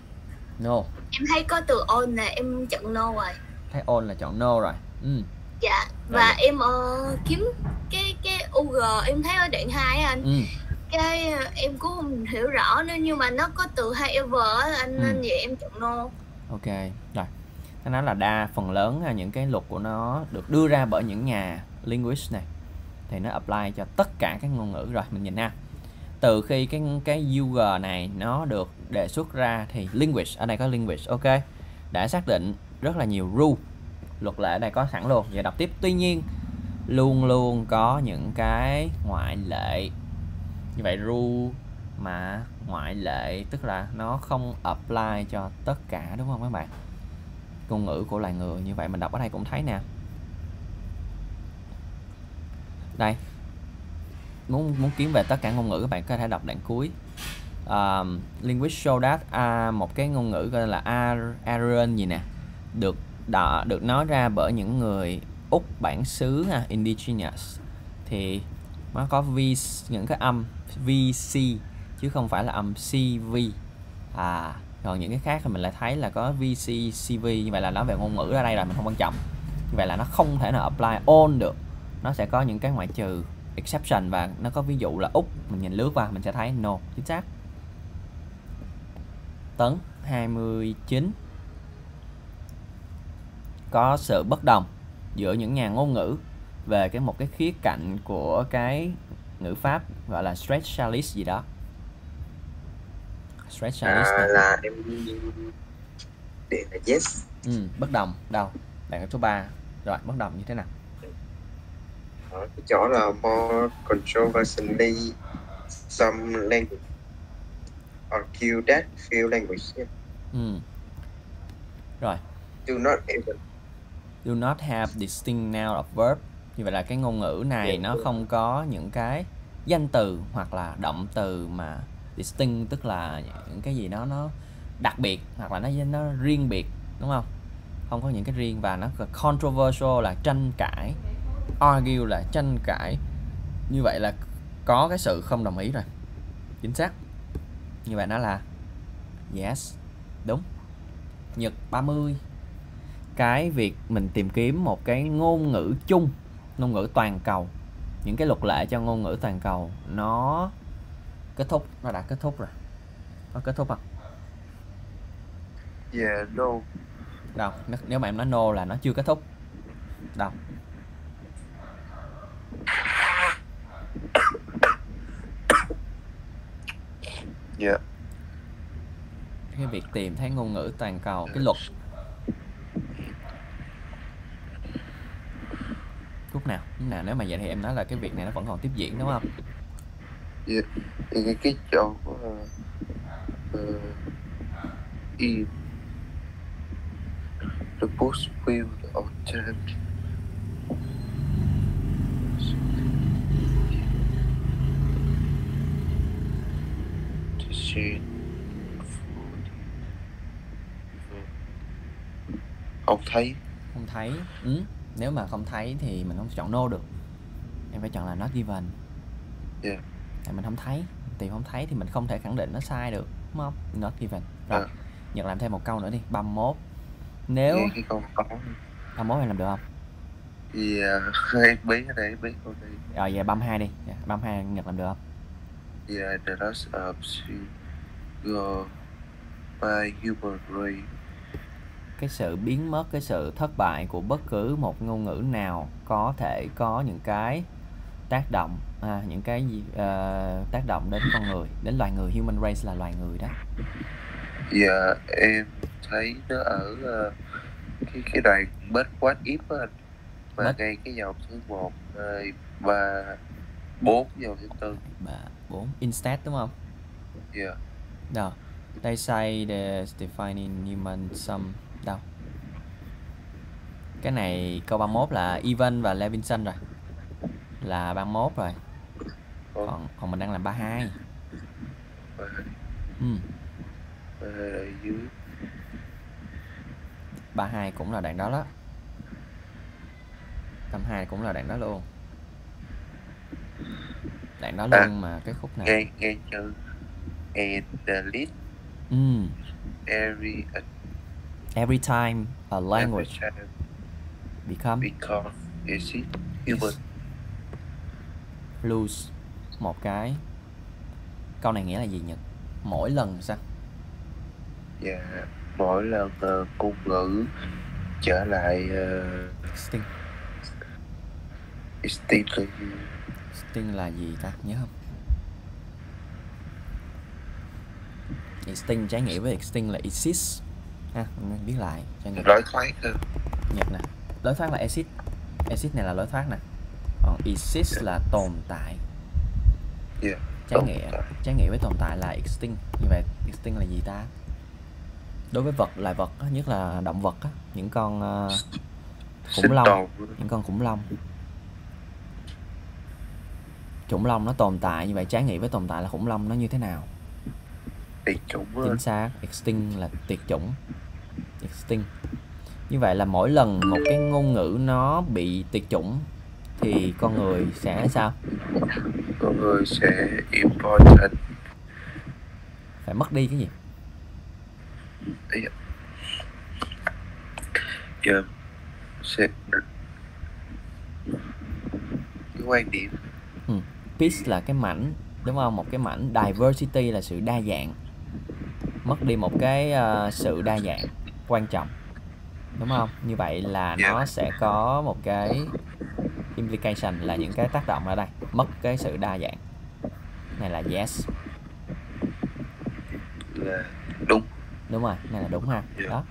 no em thấy có từ on là em chọn no rồi thấy on là chọn no rồi ừ. dạ Rồi. và em ờ, kiếm cái cái UG em thấy ở đoạn 2 á anh Ừ. cái ờ, em cũng không hiểu rõ nữa nhưng mà nó có từ however á anh Ừ. nên vậy em chọn no Ok, rồi. Nó nói là đa phần lớn những cái luật của nó được đưa ra bởi những nhà linguist này thì nó apply cho tất cả các ngôn ngữ rồi mình nhìn ha. Từ khi cái cái UG này nó được đề xuất ra thì language ở đây có language, ok đã xác định rất là nhiều rule luật lệ ở đây có sẵn luôn. Giờ đọc tiếp. Tuy nhiên luôn luôn có những cái ngoại lệ. Như vậy rule mà ngoại lệ tức là nó không apply cho tất cả đúng không các bạn ngôn ngữ của loài người như vậy mình đọc ở đây cũng thấy nè đây muốn muốn kiếm về tất cả ngôn ngữ các bạn có thể đọc đoạn cuối um, linguist show that uh, một cái ngôn ngữ gọi là Aryan gì nè được đã được nói ra bởi những người úc bản xứ ha, indigenous. Thì nó có v những cái âm vc chứ không phải là âm cv à còn những cái khác thì mình lại thấy là có vc cv như vậy là nói về ngôn ngữ ở đây là mình không quan trọng. Như vậy là nó không thể nào apply on được. Nó sẽ có những cái ngoại trừ exception và nó có ví dụ là úc mình nhìn lướt qua mình sẽ thấy no chính xác tấn 29 có sự bất đồng giữa những nhà ngôn ngữ về cái một cái khía cạnh của cái ngữ pháp gọi là stretchalis gì đó. Stretchalis à, là em để là yes. Ừ, bất đồng đâu bạn số 3 rồi bất đồng như thế nào? Ở cái chỗ là more controversially some language argue that few language yeah, ừ. rồi. Do not even. Do not have distinct noun of verb. Như vậy là cái ngôn ngữ này Dạ, nó không có những cái danh từ hoặc là động từ mà distinct tức là những cái gì đó nó đặc biệt hoặc là nó nó riêng biệt đúng không? Không có những cái riêng và nó controversial là tranh cãi argue là tranh cãi. Như vậy là có cái sự không đồng ý rồi. Chính xác như vậy nó là yes đúng. Nhật 30 cái việc mình tìm kiếm một cái ngôn ngữ chung ngôn ngữ toàn cầu những cái luật lệ cho ngôn ngữ toàn cầu nó kết thúc nó đã kết thúc rồi. Nó kết thúc không? Yeah, no. đâu Nếu- nếu mà em nói no là nó chưa kết thúc. Đâu Yeah. cái việc tìm thấy ngôn ngữ toàn cầu cái luật lúc nào lúc nào nếu mà vậy thì em nói là cái việc này nó vẫn còn tiếp diễn đúng không Yeah. Thì cái, cái chỗ uh, uh, in the post will of time see không thấy. Không thấy. Ừ. nếu mà không thấy thì mình không chọn no được. Em phải chọn là not given. Yeah. tại mình không thấy. Tìm không thấy thì mình không thể khẳng định nó sai được. Đúng không not given. Rồi À. nhật làm thêm một câu nữa đi. 31 nếu cái câu đó. 31 em làm được không? Thì uh, em biết cái này em biết này rồi về 32 đi. Dạ, 32 nhật làm được không? Yeah, the loss of go by human race. cái sự biến mất cái sự thất bại của bất cứ một ngôn ngữ nào có thể có những cái tác động à, những cái gì ờ, tác động đến con người đến loài người human race là loài người đó Dạ em thấy nó ở ờ, cái cái đoạn bết what if á anh. Mà Bết- ngay cái dòng thứ một hai ba bốn dòng thứ tư. ba bốn instead đúng không Dạ. Đâu they say the defining human some đâu? Cái này câu 31 là Evan và Levinson rồi. Là 31 rồi. Còn còn mình đang làm 32 Ba ừ. ba ở dưới. 32 cũng là đoạn đó đó. 32 cũng là đoạn đó luôn. Đoạn đó À. luôn mà cái khúc này. Ngay ngay chữ and the lead ừ. every every time a language time become is it human. lose một cái. Câu này nghĩa là gì nhật? Mỗi lần sao? Dạ mỗi lần uh, ngôn ngữ trở lại uh, sting. extinct sting là gì ta? Nhớ không extinct trái nghĩa với extinct là exist ha mình biết lại cho nhật lối thoát uh, nhật nè. Lối thoát là exit exit này là lối thoát nè. Còn exist là tồn tại. Yeah, trái tồn nghĩa. tại. trái nghĩa với tồn tại là extinct. Như vậy extinct là gì ta? Đối với vật loài vật nhất là động vật á, những con ờ, khủng long. những con khủng long. Khủng long nó tồn tại như vậy trái nghĩa với tồn tại là khủng long nó như thế nào tuyệt chủng chính xác extinct là tuyệt chủng. Extinct. Như vậy là mỗi lần một cái ngôn ngữ nó bị tuyệt chủng thì con người sẽ sao? Con người sẽ important. Phải mất đi cái gì? Giờ sẽ quan điểm. Piece là cái mảnh đúng không? Một cái mảnh. Diversity là sự đa dạng mất đi một cái ờ, sự đa dạng quan trọng đúng không? Như vậy là Dạ. nó sẽ có một cái implication là những cái tác động ở đây mất cái sự đa dạng. Này là yes. Là đúng. Đúng rồi này là đúng ha. Dạ. đó.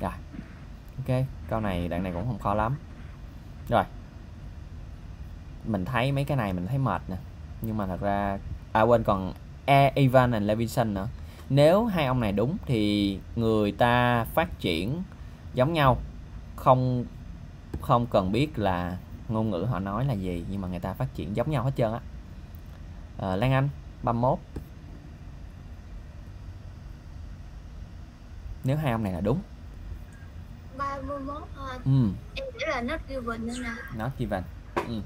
Rồi. Ok câu này đoạn này cũng không khó lắm. Rồi. Mình thấy mấy cái này mình thấy mệt nè. Nhưng mà thật ra à quên còn E. Evan and Levinson nữa nếu hai ông này đúng thì người ta phát triển giống nhau. Không không cần biết là ngôn ngữ họ nói là gì nhưng mà người ta phát triển giống nhau hết trơn á. À, Lan Anh 31 nếu hai ông này là đúng. 31 thôi. Ừ, em nghĩ là not given nữa nè not given. Ừ.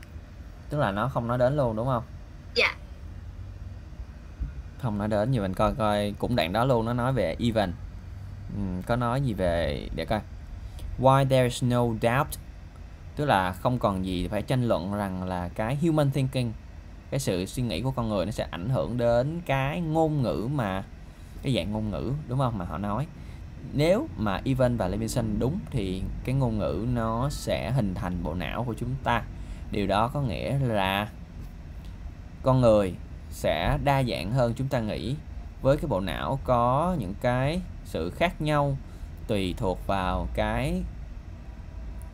tức là nó không nói đến luôn đúng không? Dạ không nói đến như mình coi coi cũng đoạn đó luôn nó nói về even ừ, có nói gì về để coi. Why there's no doubt? Tức là không còn gì phải tranh luận rằng là cái human thinking cái sự suy nghĩ của con người nó sẽ ảnh hưởng đến cái ngôn ngữ mà cái dạng ngôn ngữ đúng không? Mà họ nói. Nếu mà even và Levinson đúng thì cái ngôn ngữ nó sẽ hình thành bộ não của chúng ta. Điều đó có nghĩa là con người sẽ đa dạng hơn chúng ta nghĩ. Với cái bộ não có những cái sự khác nhau tùy thuộc vào cái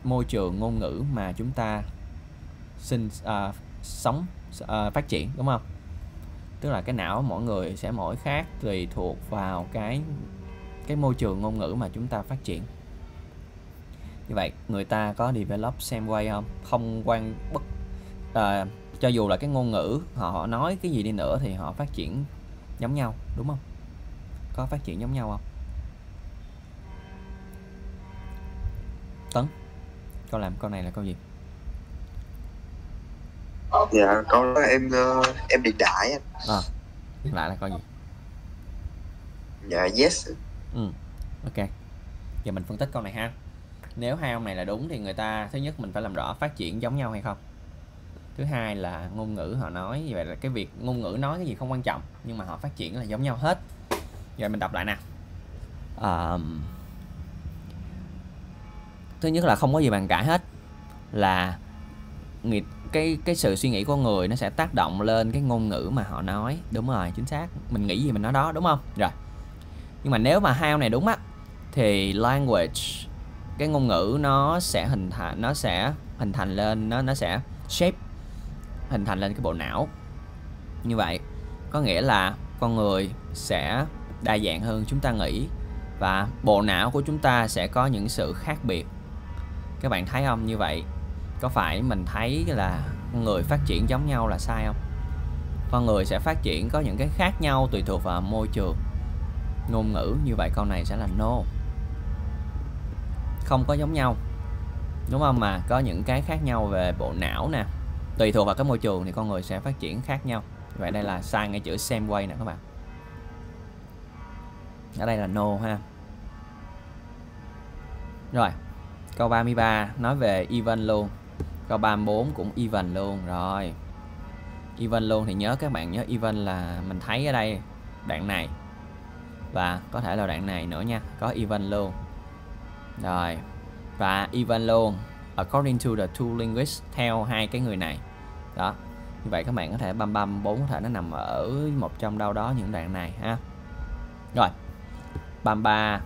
môi trường ngôn ngữ mà chúng ta sinh uh, sống uh, phát triển đúng không? Tức là cái não mỗi người sẽ mỗi khác tùy thuộc vào cái cái môi trường ngôn ngữ mà chúng ta phát triển. Như vậy người ta có develop same way không? Không quan bất uh, cho dù là cái ngôn ngữ họ, họ nói cái gì đi nữa thì họ phát triển giống nhau đúng không? Có phát triển giống nhau không? Tấn câu làm câu này là câu gì? Dạ câu đó em ờ, em điện đại anh. À, lại là câu gì? Dạ yes. Ừ ok. Giờ mình phân tích câu này ha. Nếu hai ông này là đúng thì người ta thứ nhất mình phải làm rõ phát triển giống nhau hay không thứ hai là ngôn ngữ họ nói như vậy là cái việc ngôn ngữ nói cái gì không quan trọng nhưng mà họ phát triển là giống nhau hết. Rồi mình đọc lại nè. Um, thứ nhất là không có gì bàn cãi hết là người cái cái sự suy nghĩ của người nó sẽ tác động lên cái ngôn ngữ mà họ nói. Đúng rồi chính xác. Mình nghĩ gì mình nói đó đúng không? Rồi. Nhưng mà nếu mà hai ông này đúng á thì language cái ngôn ngữ nó sẽ hình thành nó sẽ hình thành lên nó nó sẽ shape hình thành lên cái bộ não. Như vậy, có nghĩa là con người sẽ đa dạng hơn chúng ta nghĩ và bộ não của chúng ta sẽ có những sự khác biệt. Các bạn thấy không? Như vậy, có phải mình thấy là con người phát triển giống nhau là sai không? Con người sẽ phát triển có những cái khác nhau tùy thuộc vào môi trường. Ngôn ngữ như vậy câu này sẽ là no. Không có giống nhau. Đúng không? Mà có những cái khác nhau về bộ não nè tùy thuộc vào cái môi trường thì con người sẽ phát triển khác nhau. Vậy đây là sai ngay chữ same way nè các bạn. Ở đây là no ha. Rồi, câu 33 nói về even luôn. Câu 34 cũng even luôn, rồi. Even luôn thì nhớ các bạn nhớ even là mình thấy ở đây, đoạn này. Và có thể là đoạn này nữa nha, có even luôn. Rồi, và even luôn according to the two linguists theo hai cái người này. Đó. Như vậy các bạn có thể băm băm bốn có thể nó nằm ở một trong đâu đó những đoạn này ha. Rồi. Băm ba.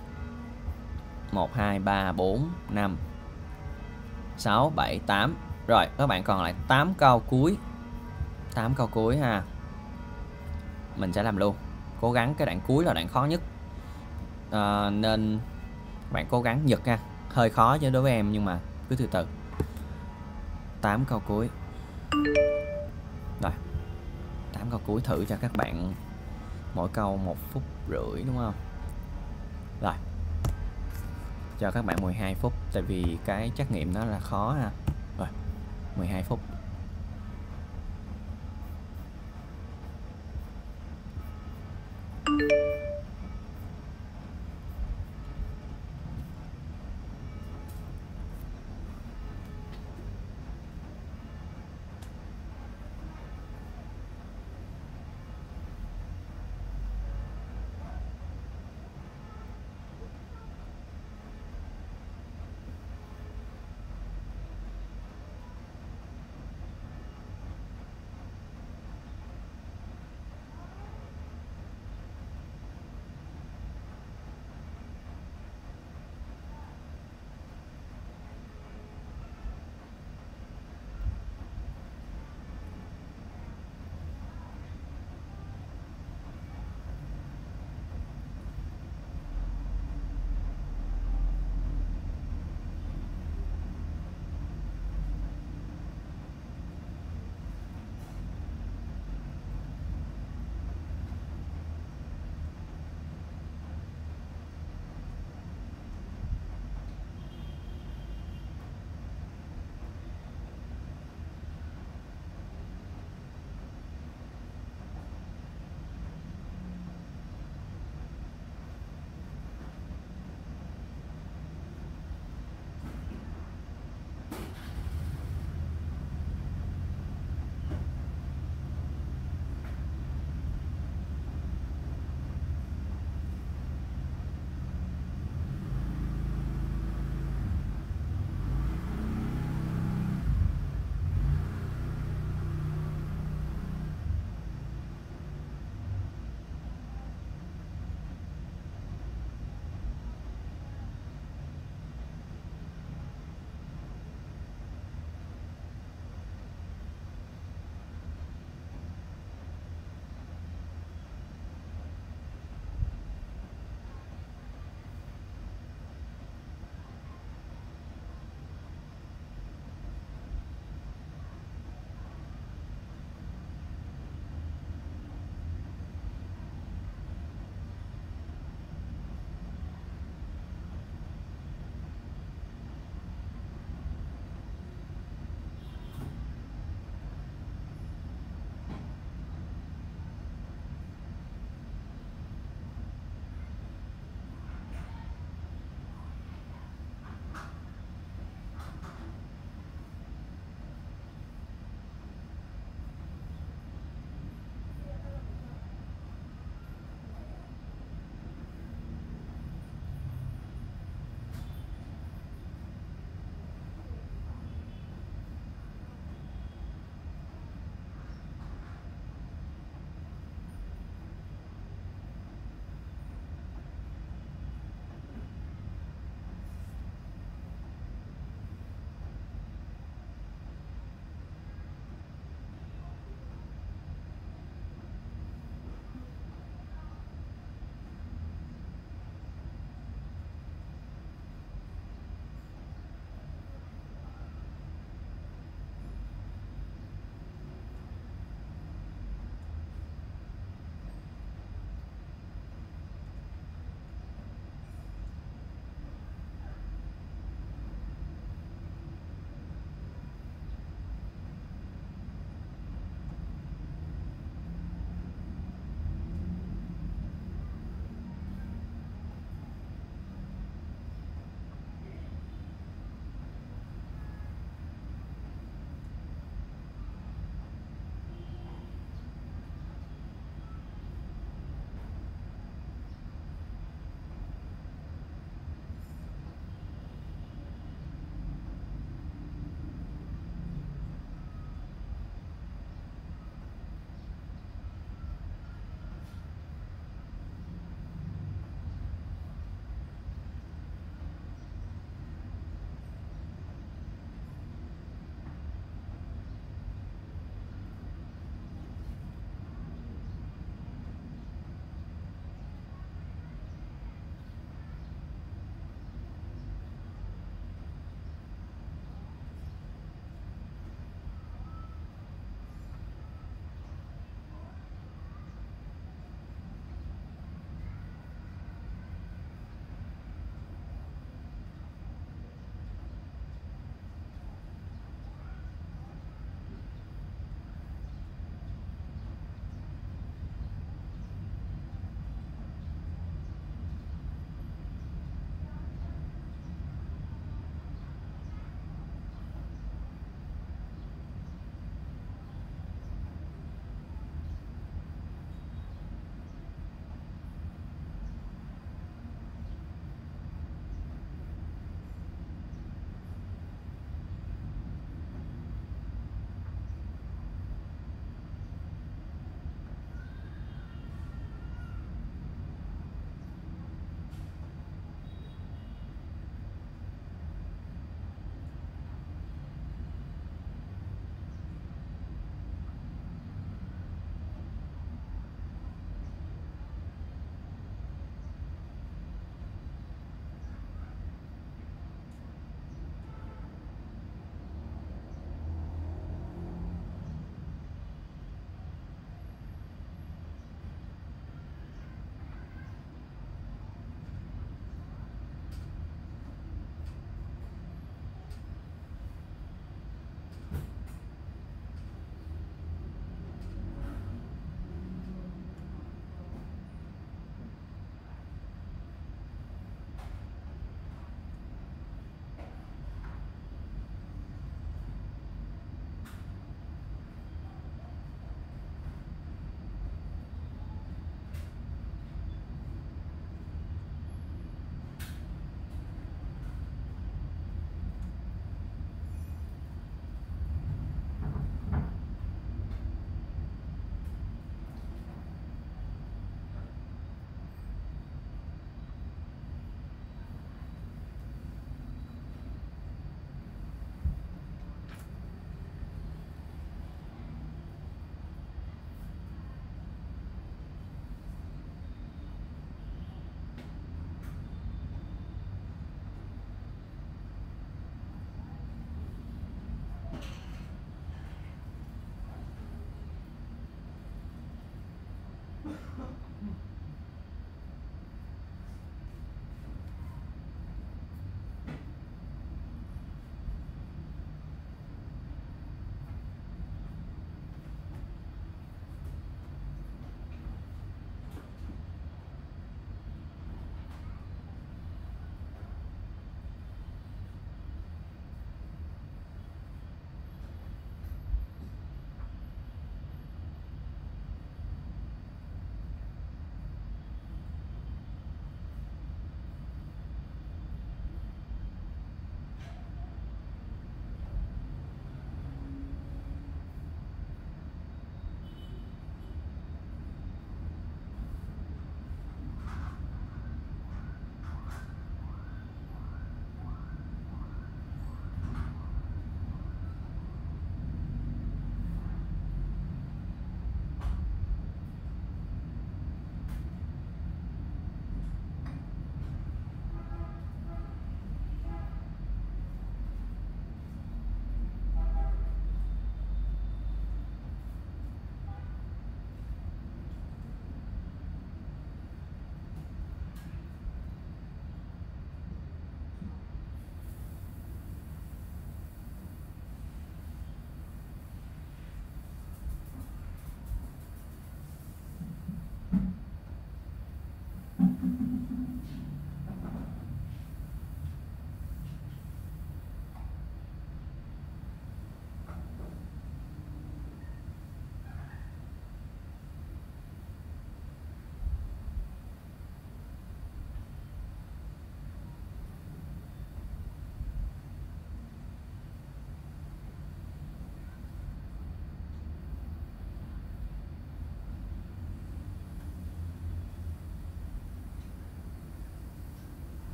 Một hai ba bốn năm. Sáu bảy tám. Rồi các bạn còn lại 8 câu cuối. 8 câu cuối ha. Mình sẽ làm luôn. Cố gắng cái đoạn cuối là đoạn khó nhất. À, nên bạn cố gắng giật ha hơi khó chứ đối với em nhưng mà cứ từ từ. 8 câu cuối. Rồi. 8 câu cuối thử cho các bạn mỗi câu một phút rưỡi, đúng không? Rồi. Cho các bạn 12 phút, tại vì cái trắc nghiệm nó là khó ha. Rồi. 12 phút.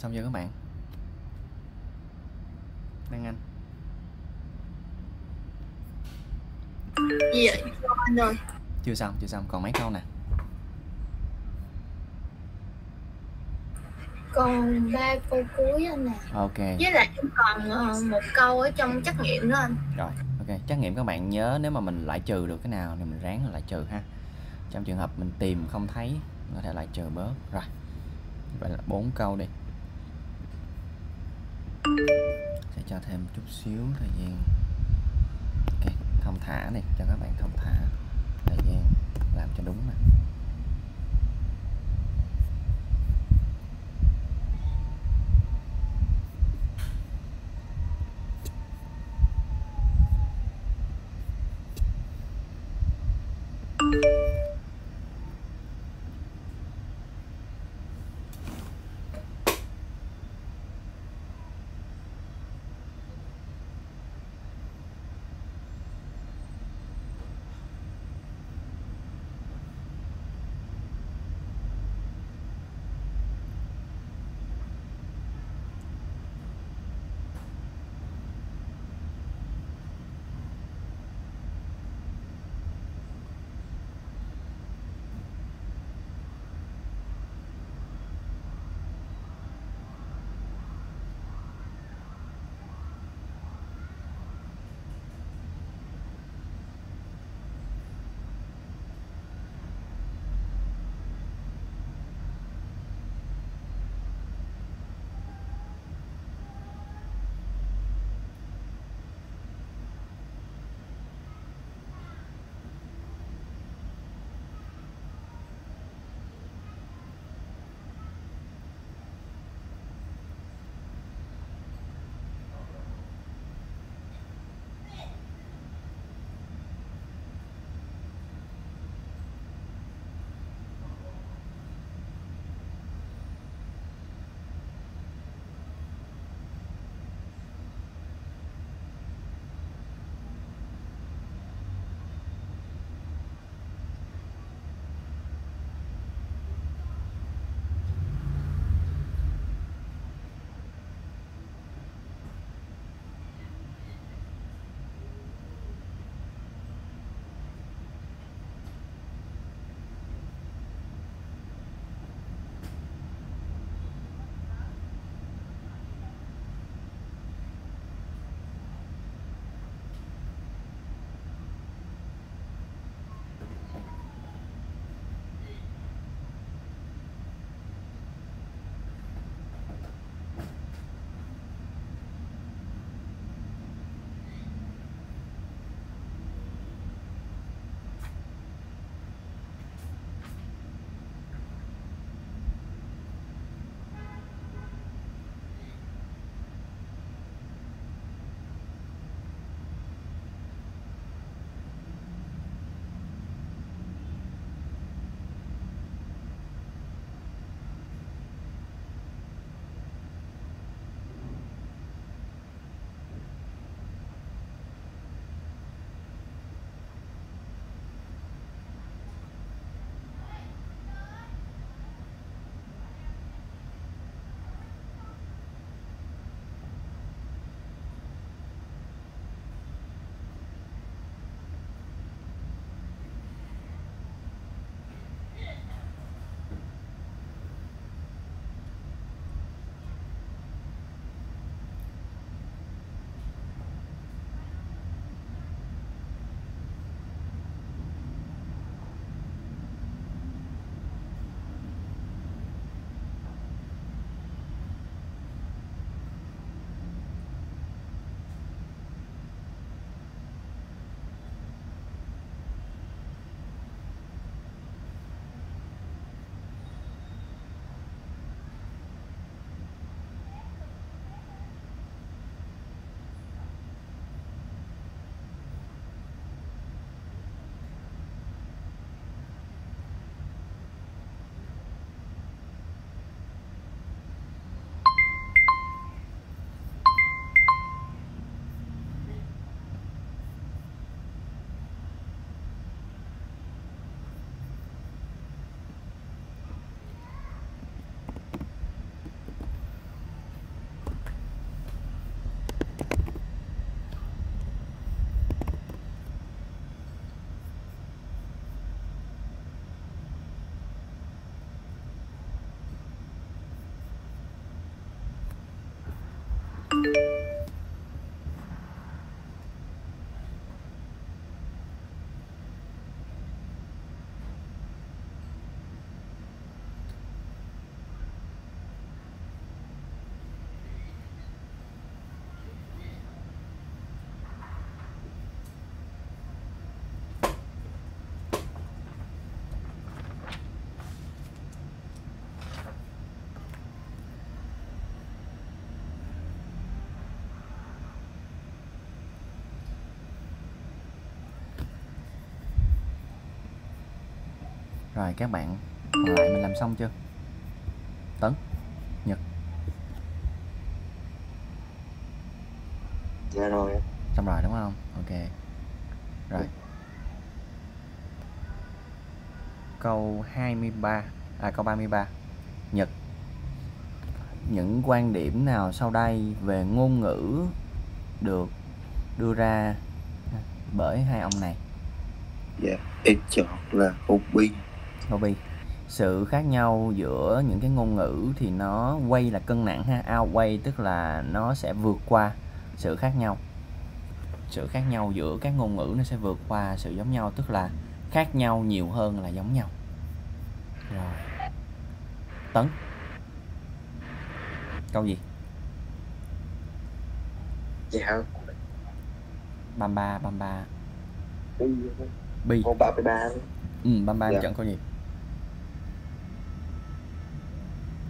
Xong chưa các bạn. Đăng Anh. Cho anh rồi. Chưa xong chưa xong. Còn mấy câu nè? Còn ba câu cuối anh nè. Ok. Với lại em còn ờ, một câu ở trong trắc nghiệm nữa anh. Rồi ok. Trắc nghiệm các bạn nhớ nếu mà mình lại trừ được cái nào thì mình ráng là lại trừ ha. Trong trường hợp mình tìm không thấy có thể lại trừ bớt. Rồi. Vậy là bốn câu đi sẽ cho thêm chút xíu thời gian okay, thông thả này cho các bạn thông thả thời gian làm cho đúng này. Rồi các bạn còn lại mình làm xong chưa? Tấn dạ rồi. Xong rồi đúng không? Ok. Rồi. Câu 23 à câu 33 Nhật. Những quan điểm nào sau đây về ngôn ngữ được đưa ra bởi hai ông này? Dạ em chọn là Bobby sự khác nhau giữa những cái ngôn ngữ thì nó quay là cân nặng ha. Outweigh tức là nó sẽ vượt qua sự khác nhau. Sự khác nhau giữa các ngôn ngữ nó sẽ vượt qua sự giống nhau tức là khác nhau nhiều hơn là giống nhau. Rồi. Tấn. Câu gì? Dạ. Bamba bamba. Bi. bi. Con ba mươi ba. Ừ bamba Dạ. chọn câu gì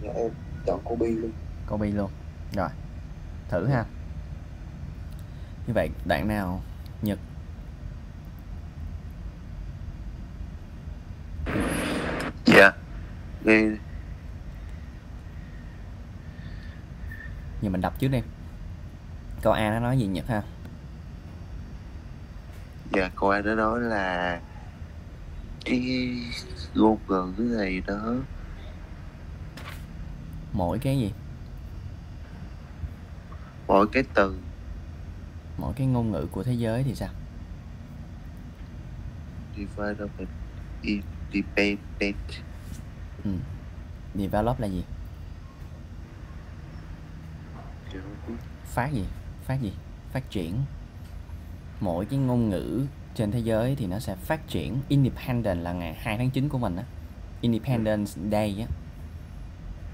dạ em chọn cô bi luôn. Câu bi luôn. Rồi thử ha. Như vậy đoạn nào? Nhật. Dạ. Nghe. Giờ mình đọc trước đi. Câu a nó nói gì nhật ha? Dạ cô anh đã nói là cái ngôn ngữ này nó mỗi cái gì? Mỗi cái từ. Mỗi cái ngôn ngữ của thế giới thì sao? Development independent. Ừ. develop là gì? Phát gì? Phát gì? Phát triển. Mỗi cái ngôn ngữ trên thế giới thì nó sẽ phát triển. Independent là ngày 2 tháng 9 của mình á. Independence Day á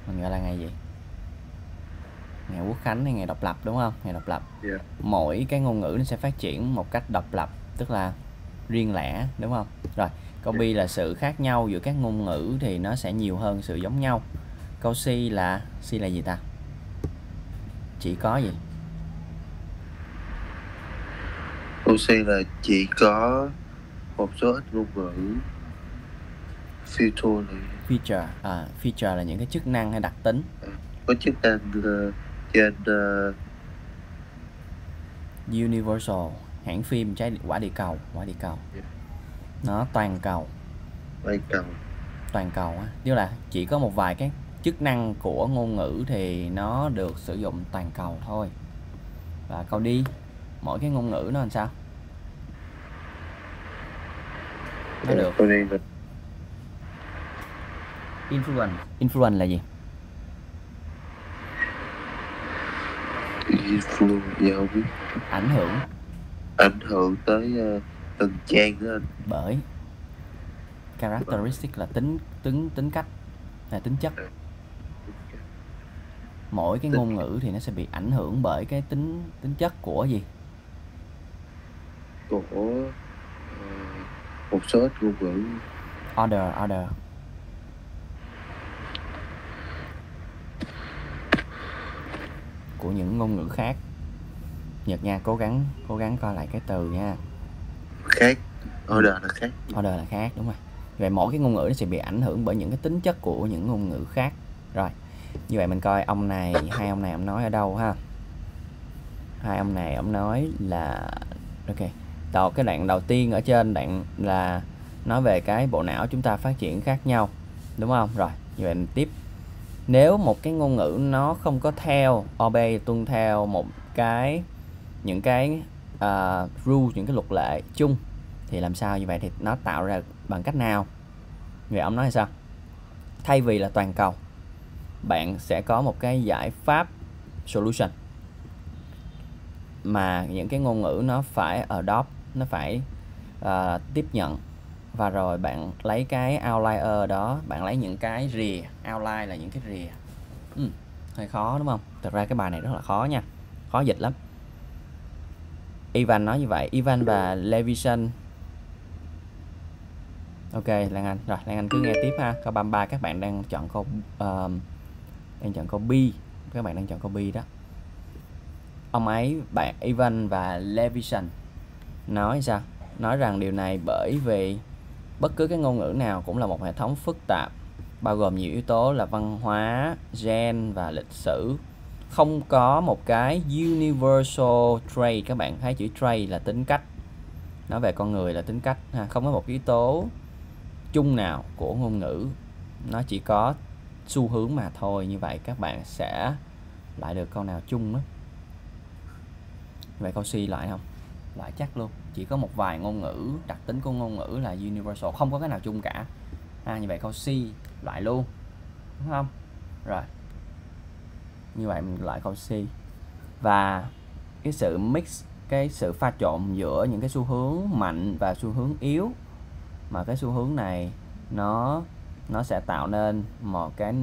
mình gọi là ngày gì? Ngày quốc khánh hay ngày độc lập đúng không? Ngày độc lập. Dạ. mỗi cái ngôn ngữ nó sẽ phát triển một cách độc lập tức là riêng lẻ đúng không? Rồi câu B là sự khác nhau giữa các ngôn ngữ thì nó sẽ nhiều hơn sự giống nhau. Câu C là C là gì ta? Chỉ có gì? Câu C là chỉ có một số ít ngôn ngữ feature này feature à, feature là những cái chức năng hay đặc tính? Có chức năng ờ, trên ờ, universal hãng phim trái quả địa cầu quả địa cầu. Nó toàn cầu. Vai cầu. Toàn cầu á. Tức là chỉ có một vài cái chức năng của ngôn ngữ thì nó được sử dụng toàn cầu thôi. Và câu đi mỗi cái ngôn ngữ nó làm sao? Nó được. câu influence. Influence là gì? Influence dạ không biết. Ảnh hưởng. Ảnh hưởng tới ờ, từng trang đó anh. Bởi characteristic là tính tính tính cách là tính chất. Mỗi cái ngôn ngữ thì nó sẽ bị ảnh hưởng bởi cái tính tính chất của gì? Của ờ, một số ít ngôn ngữ. Order order của những ngôn ngữ khác. Nhật nha cố gắng cố gắng coi lại cái từ nha khác. Order là khác. Order là khác đúng rồi. Vậy mỗi cái ngôn ngữ nó sẽ bị ảnh hưởng bởi những cái tính chất của những ngôn ngữ khác. Rồi như vậy mình coi ông này hai ông này ông nói ở đâu ha? Hai ông này ông nói là ok đầu cái đoạn đầu tiên ở trên đoạn là nói về cái bộ não chúng ta phát triển khác nhau đúng không? Rồi như vậy mình tiếp nếu một cái ngôn ngữ nó không có theo obey tuân theo một cái những cái uh, rule những cái luật lệ chung thì làm sao như vậy thì nó tạo ra bằng cách nào? Người ông nói là sao? Thay vì là toàn cầu bạn sẽ có một cái giải pháp solution mà những cái ngôn ngữ nó phải adopt nó phải uh, tiếp nhận và rồi bạn lấy cái outlier đó bạn lấy những cái rìa. Outline là những cái rìa. Ừ, hơi khó đúng không? Thật ra cái bài này rất là khó nha. Khó dịch lắm. Ivan nói như vậy. Ivan và Levison. Ok Lan Anh. Rồi Lan Anh cứ nghe tiếp ha. Câu 33 các bạn đang chọn câu uh, đang chọn câu B. Các bạn đang chọn câu B đó. Ông ấy bạn Ivan và Levison nói sao? Nói rằng điều này bởi vì bất cứ cái ngôn ngữ nào cũng là một hệ thống phức tạp, bao gồm nhiều yếu tố là văn hóa, gen và lịch sử. Không có một cái universal trait các bạn thấy chữ trait là tính cách. Nói về con người là tính cách ha. không có một yếu tố chung nào của ngôn ngữ. Nó chỉ có xu hướng mà thôi, như vậy các bạn sẽ lại được câu nào chung đó vậy câu C loại không? Loại chắc luôn chỉ có một vài ngôn ngữ đặc tính của ngôn ngữ là universal không có cái nào chung cả. À, như vậy câu C loại luôn. Đúng không? Rồi. Như vậy mình loại câu C. Và cái sự mix cái sự pha trộn giữa những cái xu hướng mạnh và xu hướng yếu mà cái xu hướng này nó nó sẽ tạo nên một cái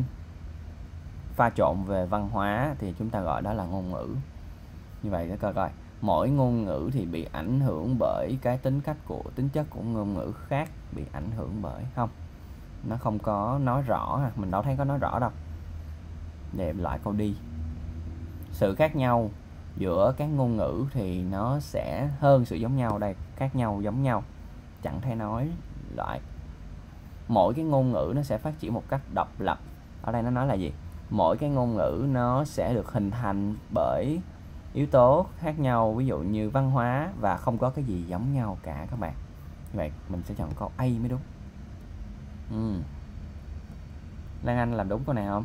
pha trộn về văn hóa thì chúng ta gọi đó là ngôn ngữ. Như vậy để coi coi mỗi ngôn ngữ thì bị ảnh hưởng bởi cái tính cách của, tính chất của ngôn ngữ khác bị ảnh hưởng bởi, không? Nó không có nói rõ à, mình đâu thấy có nói rõ đâu. Để lại câu đi. Sự khác nhau giữa các ngôn ngữ thì nó sẽ hơn sự giống nhau đây, khác nhau giống nhau. Chẳng thể nói lại. Mỗi cái ngôn ngữ nó sẽ phát triển một cách độc lập. Ở đây nó nói là gì? Mỗi cái ngôn ngữ nó sẽ được hình thành bởi yếu tố khác nhau ví dụ như văn hóa và không có cái gì giống nhau cả các bạn. Như vậy mình sẽ chọn câu A mới đúng. Ừ. Lan Anh làm đúng câu này không?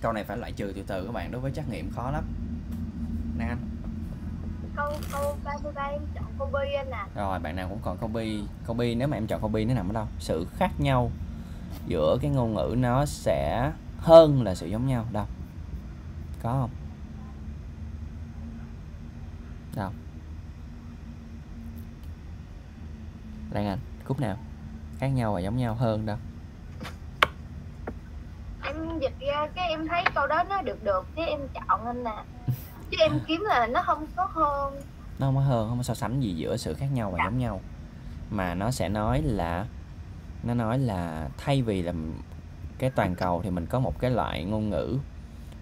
Câu này phải loại trừ từ từ các bạn đối với trắc nghiệm khó lắm. Lan Anh. Câu câu 33 em chọn câu B anh à rồi bạn nào cũng còn câu B. Câu B nếu mà em chọn câu B nó nằm ở đâu? Sự khác nhau giữa cái ngôn ngữ nó sẽ hơn là sự giống nhau. Đâu? Có không đâu? Lan Anh khúc nào? Khác nhau và giống nhau hơn đâu? Em dịch ra cái em thấy câu đó nó được được cái em chọn anh nè. Chứ em kiếm là nó không có hơn. Nó không có hơn không có so sánh gì giữa sự khác nhau và giống nhau. Mà nó sẽ nói là nó nói là thay vì là cái toàn cầu thì mình có một cái loại ngôn ngữ.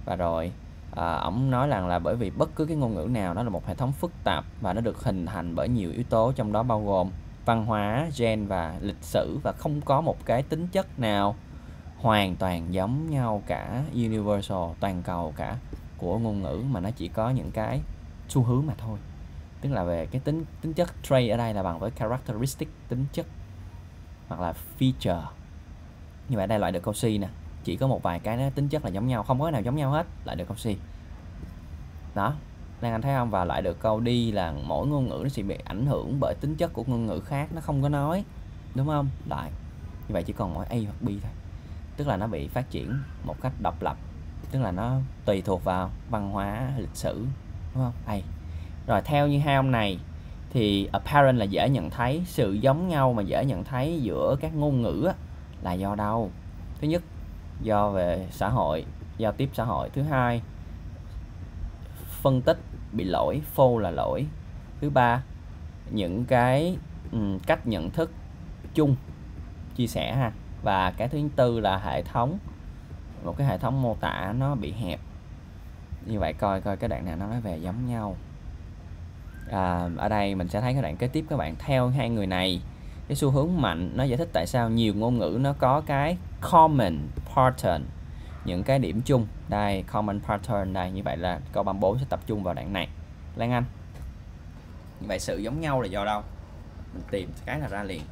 Và rồi à, ổng nói rằng là bởi vì bất cứ cái ngôn ngữ nào nó là một hệ thống phức tạp và nó được hình thành bởi nhiều yếu tố trong đó bao gồm văn hóa gen và lịch sử và không có một cái tính chất nào hoàn toàn giống nhau cả universal toàn cầu cả của ngôn ngữ mà nó chỉ có những cái xu hướng mà thôi. Tức là về cái tính tính chất trait ở đây là bằng với characteristic tính chất hoặc là feature. Như vậy đây loại được câu C nè chỉ có một vài cái nó tính chất là giống nhau, không có cái nào giống nhau hết, lại được câu C? Đó, Lan Anh thấy không? Và lại được câu đi là mỗi ngôn ngữ nó sẽ bị ảnh hưởng bởi tính chất của ngôn ngữ khác, nó không có nói, đúng không? Lại, như vậy chỉ còn mỗi A hoặc B thôi. Tức là nó bị phát triển một cách độc lập, tức là nó tùy thuộc vào văn hóa, lịch sử, đúng không? A. Rồi, theo như hai ông này, thì apparent là dễ nhận thấy, sự giống nhau mà dễ nhận thấy giữa các ngôn ngữ là do đâu? Thứ nhất do về xã hội giao tiếp xã hội. Thứ hai phân tích bị lỗi phô là lỗi. Thứ ba những cái um, cách nhận thức chung chia sẻ ha. Và cái thứ tư là hệ thống một cái hệ thống mô tả nó bị hẹp. Như vậy coi coi cái đoạn nào nó nói về giống nhau. À, ở đây mình sẽ thấy cái đoạn kế tiếp các bạn. Theo hai người này cái xu hướng mạnh nó giải thích tại sao nhiều ngôn ngữ nó có cái common pattern những cái điểm chung đây common pattern đây như vậy là câu 34 sẽ tập trung vào đoạn này. Lan Anh. Như vậy sự giống nhau là do đâu? Mình tìm cái là ra liền.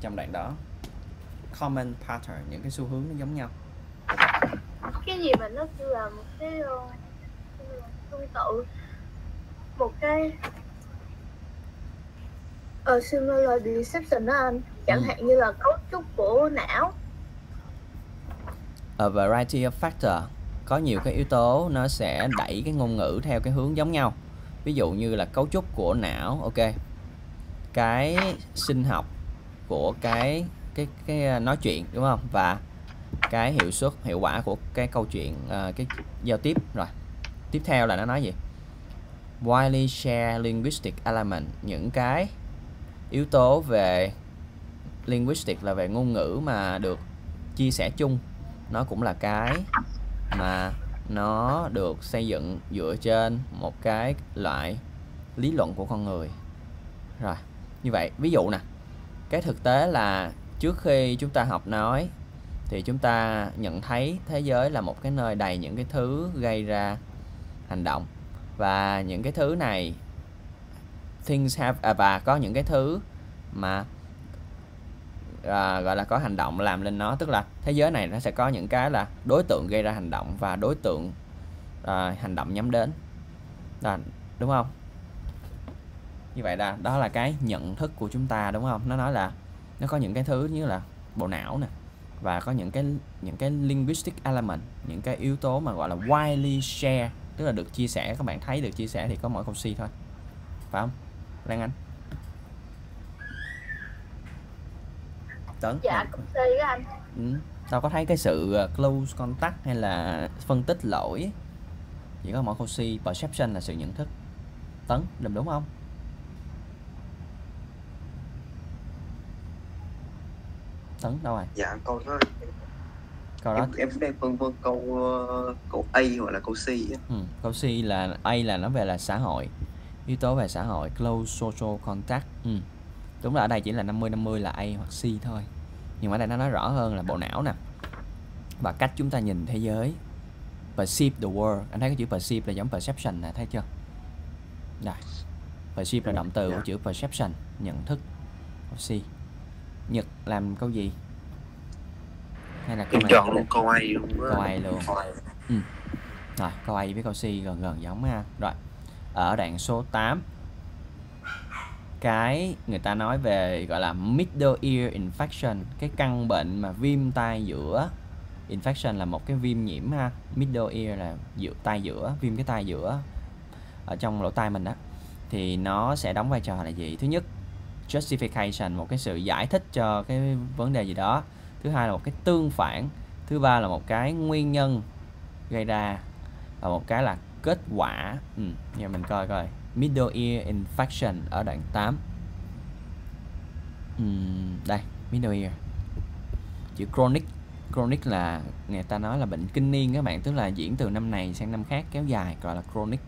Trong đoạn đó common pattern những cái xu hướng nó giống nhau. Cái gì mà nó kêu là một cái uh, tương tự một cái ờ uh, similar deception đó anh? Chẳng Ừ. hạn như là cấu trúc của não a variety of factor. Có nhiều cái yếu tố nó sẽ đẩy cái ngôn ngữ theo cái hướng giống nhau. Ví dụ như là cấu trúc của não ok. Cái sinh học của cái cái cái à, nói chuyện đúng không? Và cái hiệu suất hiệu quả của cái câu chuyện uh, cái giao tiếp. Rồi tiếp theo là nó nói gì? Widely share linguistic element. Những cái yếu tố về linguistic là về ngôn ngữ mà được chia sẻ chung nó cũng là cái mà nó được xây dựng dựa trên một cái loại lý luận của con người. Rồi như vậy ví dụ nè cái thực tế là trước khi chúng ta học nói thì chúng ta nhận thấy thế giới là một cái nơi đầy những cái thứ gây ra hành động. Và những cái thứ này things have à, và có những cái thứ mà à, gọi là có hành động làm lên nó. Tức là thế giới này nó sẽ có những cái là đối tượng gây ra hành động và đối tượng à, hành động nhắm đến. Là đúng không? Như vậy là đó là cái nhận thức của chúng ta đúng không? Nó nói là nó có những cái thứ như là bộ não nè và có những cái những cái linguistic element những cái yếu tố mà gọi là widely share tức là được chia sẻ. Các bạn thấy được chia sẻ thì có mỗi câu C thôi. Phải không? Lan Anh? Tấn dạ cũng C á anh ừ. tao có thấy cái sự ờ, close contact hay là phân tích lỗi chỉ có mỗi câu C perception là sự nhận thức Tấn làm đúng không Tấn đâu rồi dạ câu đó câu đó em, em đang phân vân câu ờ, câu A hoặc là câu C á. ừ. câu C là A là nó về là xã hội yếu tố về xã hội close social contact ừ. Đúng là ở đây chỉ là 50 50 là A hoặc C thôi. Nhưng mà ở đây nó nói rõ hơn là bộ não nè và cách chúng ta nhìn thế giới. Perceive the world. Anh thấy cái chữ perceive là giống perception nè thấy chưa? Đây perceive là động từ của Dạ. chữ perception nhận thức C. Nhật làm câu gì? Hay là câu này? chọn luôn câu A luôn câu A luôn. A. Rồi, câu A với câu C gần gần giống ha. Rồi, ở đoạn số 8 cái người ta nói về gọi là middle ear infection, cái căn bệnh mà viêm tai giữa. Infection là một cái viêm nhiễm ha. Middle ear là giữa tai giữa, viêm cái tai giữa ở trong lỗ tai mình đó. Thì nó sẽ đóng vai trò là gì? Thứ nhất, justification một cái sự giải thích cho cái vấn đề gì đó. Thứ hai là một cái tương phản. Thứ ba là một cái nguyên nhân gây ra và một cái là kết quả ừ, giờ mình coi coi middle ear infection ở đoạn 8 uhm, đây middle ear. Chữ chronic chronic là người ta nói là bệnh kinh niên các bạn tức là diễn từ năm này sang năm khác kéo dài gọi là chronic.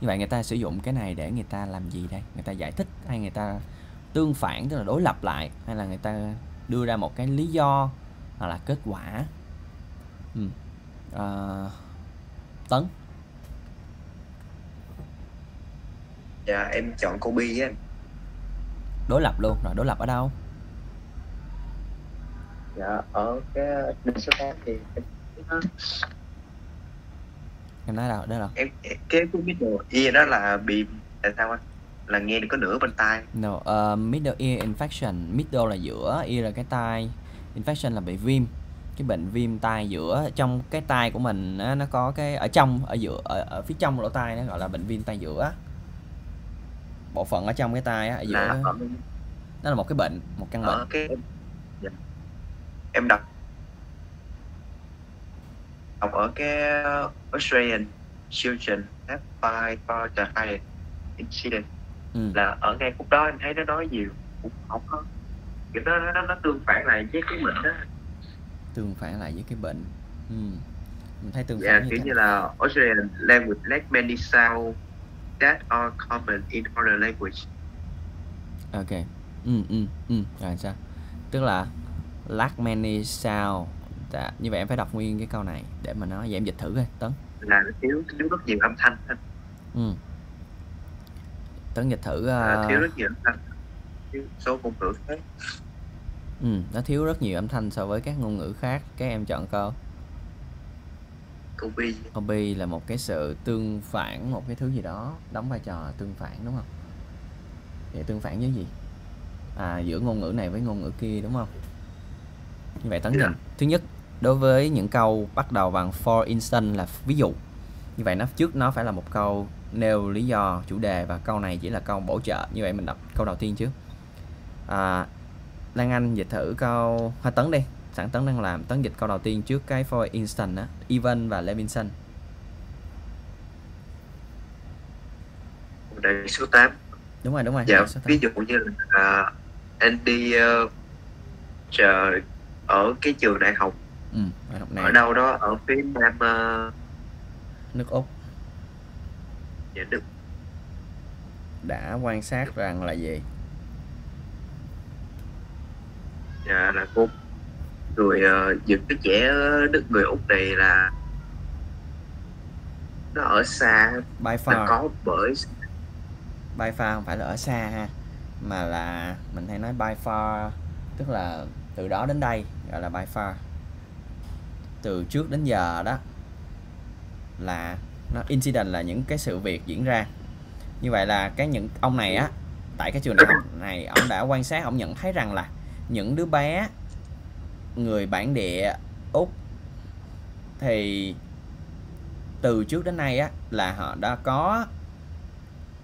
Như vậy người ta sử dụng cái này để người ta làm gì đây? Người ta giải thích hay người ta tương phản tức là đối lập lại hay là người ta đưa ra một cái lý do hoặc là kết quả? Ừ. à, tấn. Dạ em chọn B á anh. đối lập luôn rồi đối lập ở đâu? Dạ ở cái đoạn số 8 thì em nó em nói đâu đó đâu em cái cái middle ear đó là bị tại sao anh? Là nghe được có nửa bên tai. No uh, middle ear infection. Middle là giữa ear là cái tai. Infection là bị viêm. Cái bệnh viêm tai giữa. Trong cái tai của mình nó có cái ở trong ở giữa ở, ở phía trong lỗ tai nó gọi là bệnh viêm tai giữa bộ phận ở trong cái tai á, ở giữa. là nó là một cái bệnh một căn bệnh. Ở cái dạ. em đọc đọc ở cái Australian Children have by for the high incident. Ừ. là ở ngay khúc đó em thấy nó nói nhiều cũng không có kiểu nó nó nó tương phản lại với cái bệnh đó. Tương phản lại với cái bệnh. Ừ. mình thấy tương dạ phản như kiểu thế. như là Australian language lack many sound that are common in other language. Ok. Ừ ừ ừ. Rồi sao? Tức là lack many sound. Dạ, như vậy em phải đọc nguyên cái câu này để mà nói vậy em dịch thử coi. Tấn? Là nó thiếu thiếu rất nhiều âm thanh anh. ừ. tấn dịch thử À, ờ, thiếu rất nhiều âm thanh. Thiếu số ngôn ngữ khác. Ừ, nó thiếu rất nhiều âm thanh so với các ngôn ngữ khác. Các em chọn câu câu B là một cái sự tương phản một cái thứ gì đó đóng vai trò tương phản đúng không? Vậy tương phản với gì? À giữa ngôn ngữ này với ngôn ngữ kia đúng không? Như vậy tấn Dạ. nhìn thứ nhất đối với những câu bắt đầu bằng for instance là ví dụ. Như vậy nó trước nó phải là một câu nêu lý do chủ đề và câu này chỉ là câu bổ trợ. Như vậy mình đọc câu đầu tiên trước. À, Lan Anh dịch thử câu hoa tấn đi sẵn tấn đang làm tấn dịch câu đầu tiên trước cái for instance á Evan và Levinson. Đoạn số 8 đúng rồi đúng rồi Dạ, ví dụ như là uh, anh đi ờ, chờ ở cái trường đại học. Ừ, bài học ở này đâu đó ở phía nam ờ, nước Úc. Nhà Đức. Đã quan sát rằng là gì? Dạ, là cô rồi uh, những cái trẻ nước người úc này là nó ở xa by nó far. có bởi by far không phải là ở xa ha mà là mình hay nói by far tức là từ đó đến đây gọi là by far. Từ trước đến giờ đó là nó incident là những cái sự việc diễn ra. Như vậy là cái những ông này á tại cái trường đại học này ông đã quan sát ông nhận thấy rằng là những đứa bé người bản địa úc. Thì từ trước đến nay á là họ đã có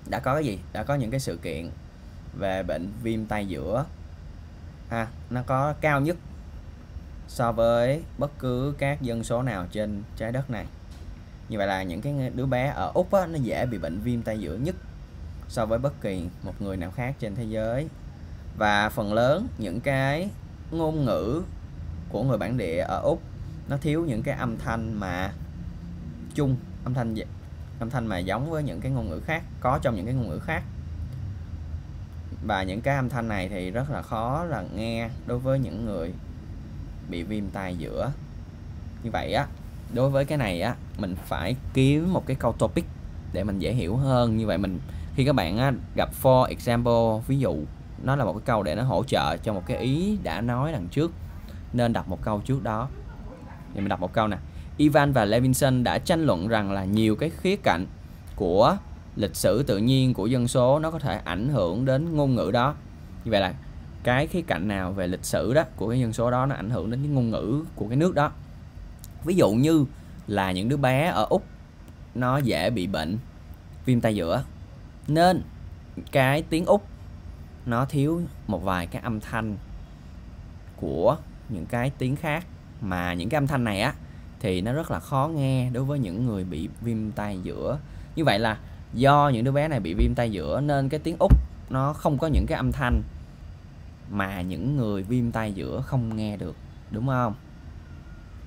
đã có cái gì? Đã có những cái sự kiện về bệnh viêm tay giữa. Ha nó có cao nhất so với bất cứ các dân số nào trên trái đất này. Như vậy là những cái đứa bé ở úc á, nó dễ bị bệnh viêm tay giữa nhất so với bất kỳ một người nào khác trên thế giới. Và phần lớn những cái ngôn ngữ của người bản địa ở úc nó thiếu những cái âm thanh mà chung âm thanh dạ, âm thanh mà giống với những cái ngôn ngữ khác có trong những cái ngôn ngữ khác. Và những cái âm thanh này thì rất là khó là nghe đối với những người bị viêm tai giữa. Như vậy á đối với cái này á mình phải kiếm một cái câu topic để mình dễ hiểu hơn. Như vậy mình khi các bạn á, gặp for example ví dụ nó là một cái câu để nó hỗ trợ cho một cái ý đã nói đằng trước nên đọc một câu trước đó. Thì mình đọc một câu nè. Ivan và Levinson đã tranh luận rằng là nhiều cái khía cạnh của lịch sử tự nhiên của dân số nó có thể ảnh hưởng đến ngôn ngữ đó. Như vậy là cái khía cạnh nào về lịch sử đó của cái dân số đó nó ảnh hưởng đến cái ngôn ngữ của cái nước đó? Ví dụ như là những đứa bé ở úc nó dễ bị bệnh viêm tay giữa, nên cái tiếng úc nó thiếu một vài cái âm thanh của những cái tiếng khác. Mà những cái âm thanh này á thì nó rất là khó nghe đối với những người bị viêm tai giữa. Như vậy là do những đứa bé này bị viêm tai giữa nên cái tiếng úc nó không có những cái âm thanh mà những người viêm tai giữa không nghe được đúng không?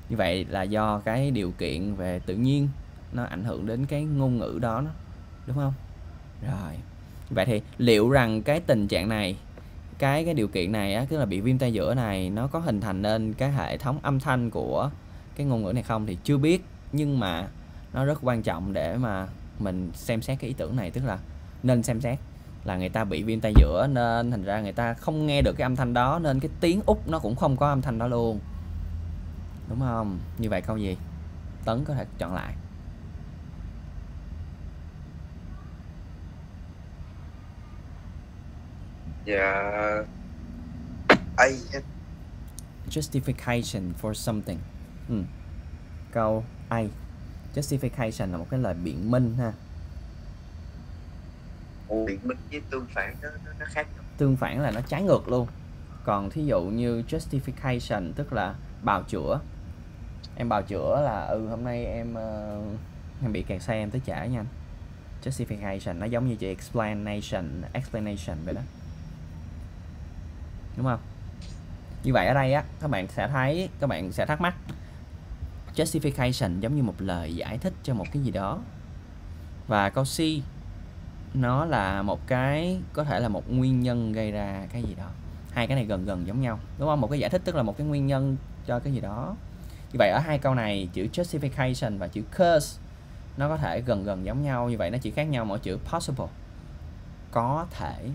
Như vậy là do cái điều kiện về tự nhiên nó ảnh hưởng đến cái ngôn ngữ đó, đúng không? Rồi. Vậy thì liệu rằng cái tình trạng này cái cái điều kiện này á, tức là bị viêm tai giữa này, nó có hình thành nên cái hệ thống âm thanh của cái ngôn ngữ này không thì chưa biết. Nhưng mà nó rất quan trọng để mà mình xem xét cái ý tưởng này, tức là nên xem xét là người ta bị viêm tai giữa nên thành ra người ta không nghe được cái âm thanh đó, nên cái tiếng úc nó cũng không có âm thanh đó luôn. Đúng không? Như vậy câu gì? Tấn có thể chọn lại. Dạ. A ha. justification for something. Ừ. câu A. Justification là một cái lời biện minh ha. Biện minh với tương phản nó nó, nó khác nhau. Tương phản là nó trái ngược luôn. Còn thí dụ như justification tức là bào chữa. Em bào chữa là ừ hôm nay em ờ, em bị kẹt xe em tới trễ nha anh. Justification nó giống như chữ explanation explanation vậy đó đúng không? Như vậy ở đây á, các bạn sẽ thấy, các bạn sẽ thắc mắc. Justification giống như một lời giải thích cho một cái gì đó. Và câu C, nó là một cái, có thể là một nguyên nhân gây ra cái gì đó. Hai cái này gần gần giống nhau, đúng không? Một cái giải thích tức là một cái nguyên nhân cho cái gì đó. Như vậy ở hai câu này, chữ justification và chữ cause nó có thể gần gần giống nhau. Như vậy nó chỉ khác nhau mỗi chữ possible. Có thể.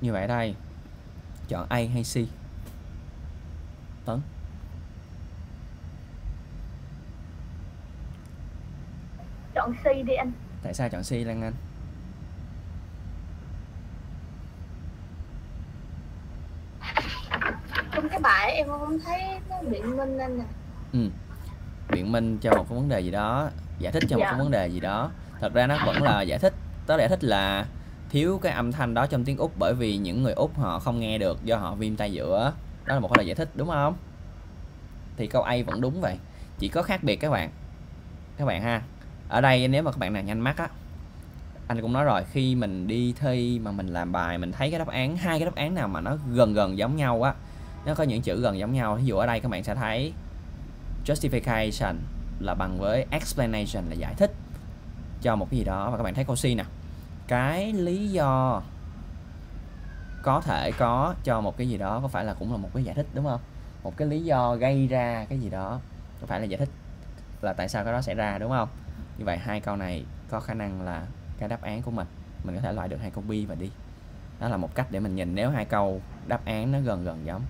Như vậy đây chọn A hay C? Tấn chọn C đi anh. Tại sao chọn C Lan Anh? Trong cái bài em không thấy nó biện minh anh nè ừ. biện minh cho một cái vấn đề gì đó giải thích cho một Dạ. cái vấn đề gì đó. Thật ra nó vẫn là giải thích đó giải thích là thiếu cái âm thanh đó trong tiếng úc bởi vì những người úc họ không nghe được do họ viêm tai giữa. Đó là một cái lời giải thích, đúng không? Thì câu A vẫn đúng vậy. Chỉ có khác biệt các bạn. Các bạn ha. Ở đây nếu mà các bạn nào nhanh mắt á, anh cũng nói rồi, khi mình đi thi mà mình làm bài, mình thấy cái đáp án, hai cái đáp án nào mà nó gần gần giống nhau á, nó có những chữ gần giống nhau ví dụ ở đây các bạn sẽ thấy justification là bằng với explanation là giải thích cho một cái gì đó. Và các bạn thấy câu C nè cái lý do có thể có cho một cái gì đó có phải là cũng là một cái giải thích, đúng không? Một cái lý do gây ra cái gì đó có phải là giải thích là tại sao cái đó xảy ra, đúng không? Như vậy hai câu này có khả năng là cái đáp án của mình mình có thể loại được hai câu B và đi đó là một cách để mình nhìn, nếu hai câu đáp án nó gần gần giống.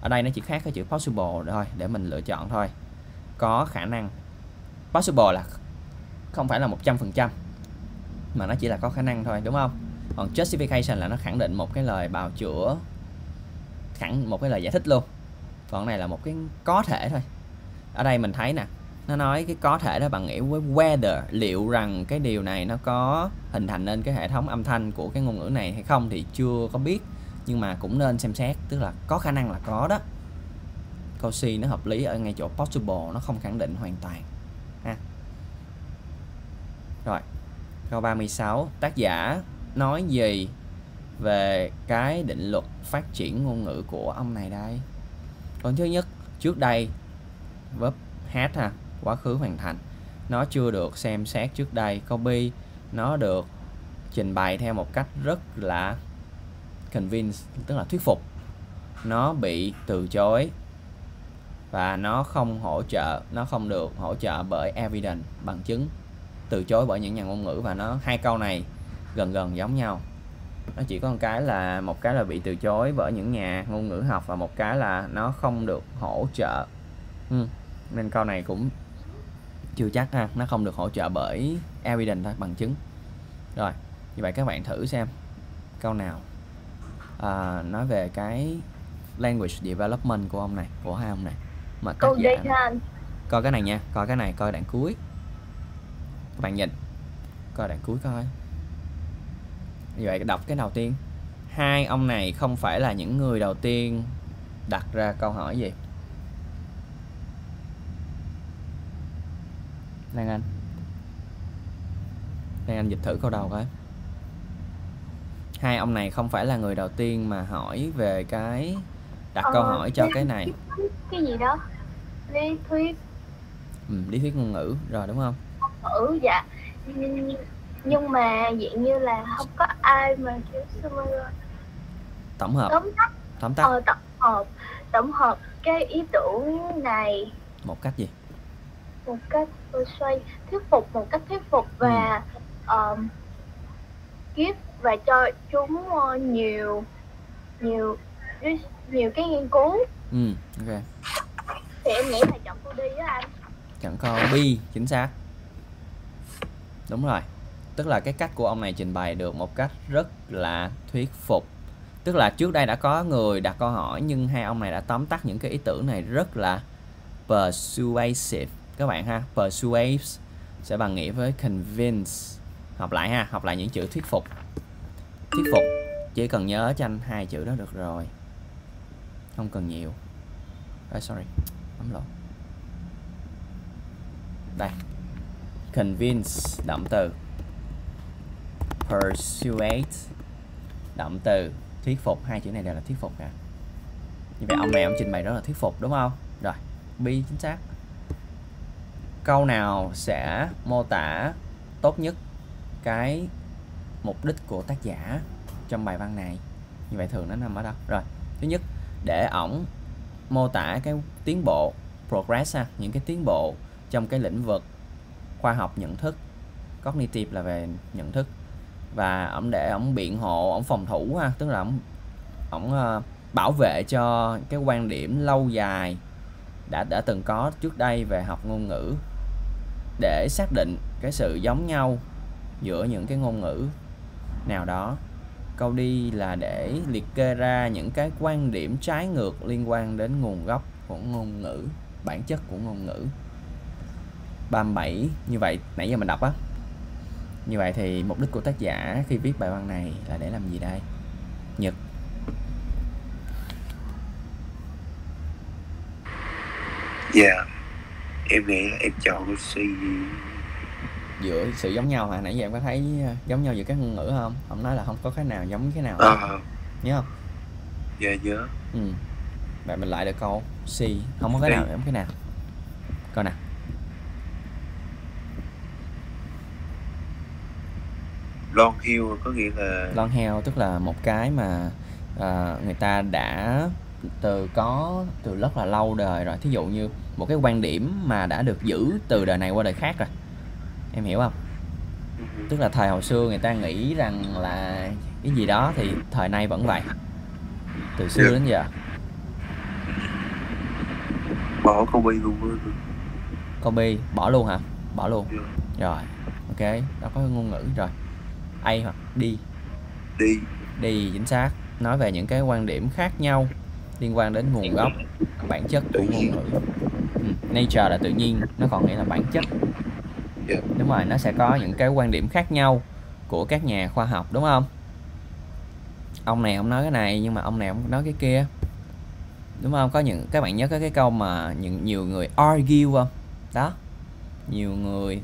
Ở đây nó chỉ khác cái chữ possible thôi, để mình lựa chọn thôi. Có khả năng, possible là không phải là 100% mà nó chỉ là có khả năng thôi, đúng không? Còn justification là nó khẳng định một cái lời bào chữa, khẳng một cái lời giải thích luôn. Còn này là một cái có thể thôi. Ở đây mình thấy nè, nó nói cái có thể đó bằng nghĩa với whether, liệu rằng cái điều này nó có hình thành nên cái hệ thống âm thanh của cái ngôn ngữ này hay không thì chưa có biết. Nhưng mà cũng nên xem xét, tức là có khả năng là có đó. Câu C nó hợp lý ở ngay chỗ possible, nó không khẳng định hoàn toàn, ha. Rồi câu 36 tác giả nói gì về cái định luật phát triển ngôn ngữ của ông này đây? Còn thứ nhất, trước đây, verb hát ha, quá khứ hoàn thành. Nó chưa được xem xét trước đây. Copy nó được trình bày theo một cách rất là convince tức là thuyết phục. Nó bị từ chối và nó không hỗ trợ, nó không được hỗ trợ bởi evidence, bằng chứng từ chối bởi những nhà ngôn ngữ và nó hai câu này gần gần giống nhau. Nó chỉ có một cái là một cái là bị từ chối bởi những nhà ngôn ngữ học và một cái là nó không được hỗ trợ. Ừ. nên câu này cũng chưa chắc ha nó không được hỗ trợ bởi evidence thôi bằng chứng. Rồi như vậy các bạn thử xem câu nào. À, nói về cái language development của ông này của hai ông này. Mà tác câu giả coi cái này nha coi cái này coi đoạn cuối các bạn nhìn. Coi đoạn cuối coi. Như vậy đọc cái đầu tiên. Hai ông này không phải là những người đầu tiên đặt ra câu hỏi gì? Lan Anh. Lan Anh dịch thử câu đầu coi. Hai ông này không phải là người đầu tiên mà hỏi về cái đặt câu Ờ, hỏi cho cái này. cái gì đó? Lý thuyết. Ừ, lý thuyết ngôn ngữ rồi đúng không ngữ dạ. Nhưng, mà dạng như là không có ai mà kiểu tổng hợp. Tóm tắt. Tóm tắt. Ờ, tổng hợp. Tổng hợp cái ý tưởng này. Một cách gì? Một cách persuade thuyết phục một cách thuyết phục và um, give và cho chúng ờ, nhiều nhiều nhiều cái nghiên cứu. Ừ ok. Thì em nghĩ là chọn cô đi á anh. Chọn câu B chính xác đúng rồi. Tức là cái cách của ông này trình bày được một cách rất là thuyết phục. Tức là trước đây đã có người đặt câu hỏi nhưng hai ông này đã tóm tắt những cái ý tưởng này rất là persuasive. Các bạn ha persuasive sẽ bằng nghĩa với convince. Học lại ha học lại những chữ thuyết phục. Thuyết phục chỉ cần nhớ cho anh hai chữ đó được rồi. Không cần nhiều. Oh, sorry bấm lộn. Đây convince động từ. Persuade động từ. Thuyết phục hai chữ này đều là thuyết phục cả như vậy ông này ông trình bày rất là thuyết phục đúng không? Rồi B chính xác. Câu nào sẽ mô tả tốt nhất cái mục đích của tác giả trong bài văn này? Như vậy thường nó nằm ở đâu? Rồi thứ nhất để ổng mô tả cái tiến bộ progress ha, những cái tiến bộ trong cái lĩnh vực khoa học nhận thức, cognitive là về nhận thức. Và ông để ông biện hộ ông phòng thủ ha, tức là ông ông ờ, bảo vệ cho cái quan điểm lâu dài đã đã từng có trước đây về học ngôn ngữ để xác định cái sự giống nhau giữa những cái ngôn ngữ nào đó. Câu đi là để liệt kê ra những cái quan điểm trái ngược liên quan đến nguồn gốc của ngôn ngữ, bản chất của ngôn ngữ. 37 như vậy nãy giờ mình đọc á. Như vậy thì mục đích của tác giả khi viết bài văn này là để làm gì đây? Nhật. Dạ Em nghĩ là em chọn C giữa sự giống nhau hả? Nãy giờ em có thấy ờ, giống nhau giữa các ngôn ngữ không? Ông nói là không có cái nào giống cái nào. Ờ. nhớ không? Dạ nhớ. Ừ. Vậy mình lại được câu C. Không có cái nào giống cái nào. Coi nào Long Hill có nghĩa là long heo tức là một cái mà à, người ta đã từ có từ rất là lâu đời rồi. Thí dụ như một cái quan điểm mà đã được giữ từ đời này qua đời khác rồi. Em hiểu không? Tức là thời hồi xưa người ta nghĩ rằng là cái gì đó thì thời nay vẫn vậy. Từ xưa đến giờ. Bỏ Kobe luôn Kobe bỏ luôn hả? Bỏ luôn. Rồi ok. Đó có ngôn ngữ rồi A hoặc đi đi đi chính xác. Nói về những cái quan điểm khác nhau liên quan đến nguồn gốc bản chất của ngôn ngữ. ừ. nature là tự nhiên nó còn nghĩa là bản chất. Dạ. đúng rồi nó sẽ có những cái quan điểm khác nhau của các nhà khoa học đúng không? Ông này ông nói cái này nhưng mà ông này ông nói cái kia. Đúng không? Có những các bạn nhớ có cái câu mà những nhiều người argue không? Đó. Nhiều người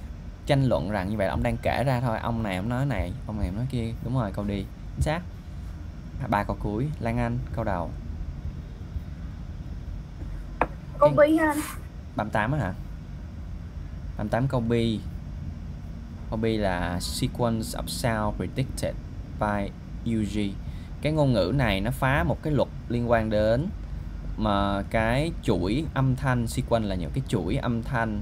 tranh luận rằng như vậy là ông đang kể ra thôi. Ông này ông nói này ông này ông nói kia. Đúng rồi câu đi. Chính xác. Ba câu cuối. Lan Anh câu đầu. Cô Bi anh. 38 á hả? 38 câu B câu B là sequence of sound predicted by UG cái ngôn ngữ này nó phá một cái luật liên quan đến mà cái chuỗi âm thanh sequence là những cái chuỗi âm thanh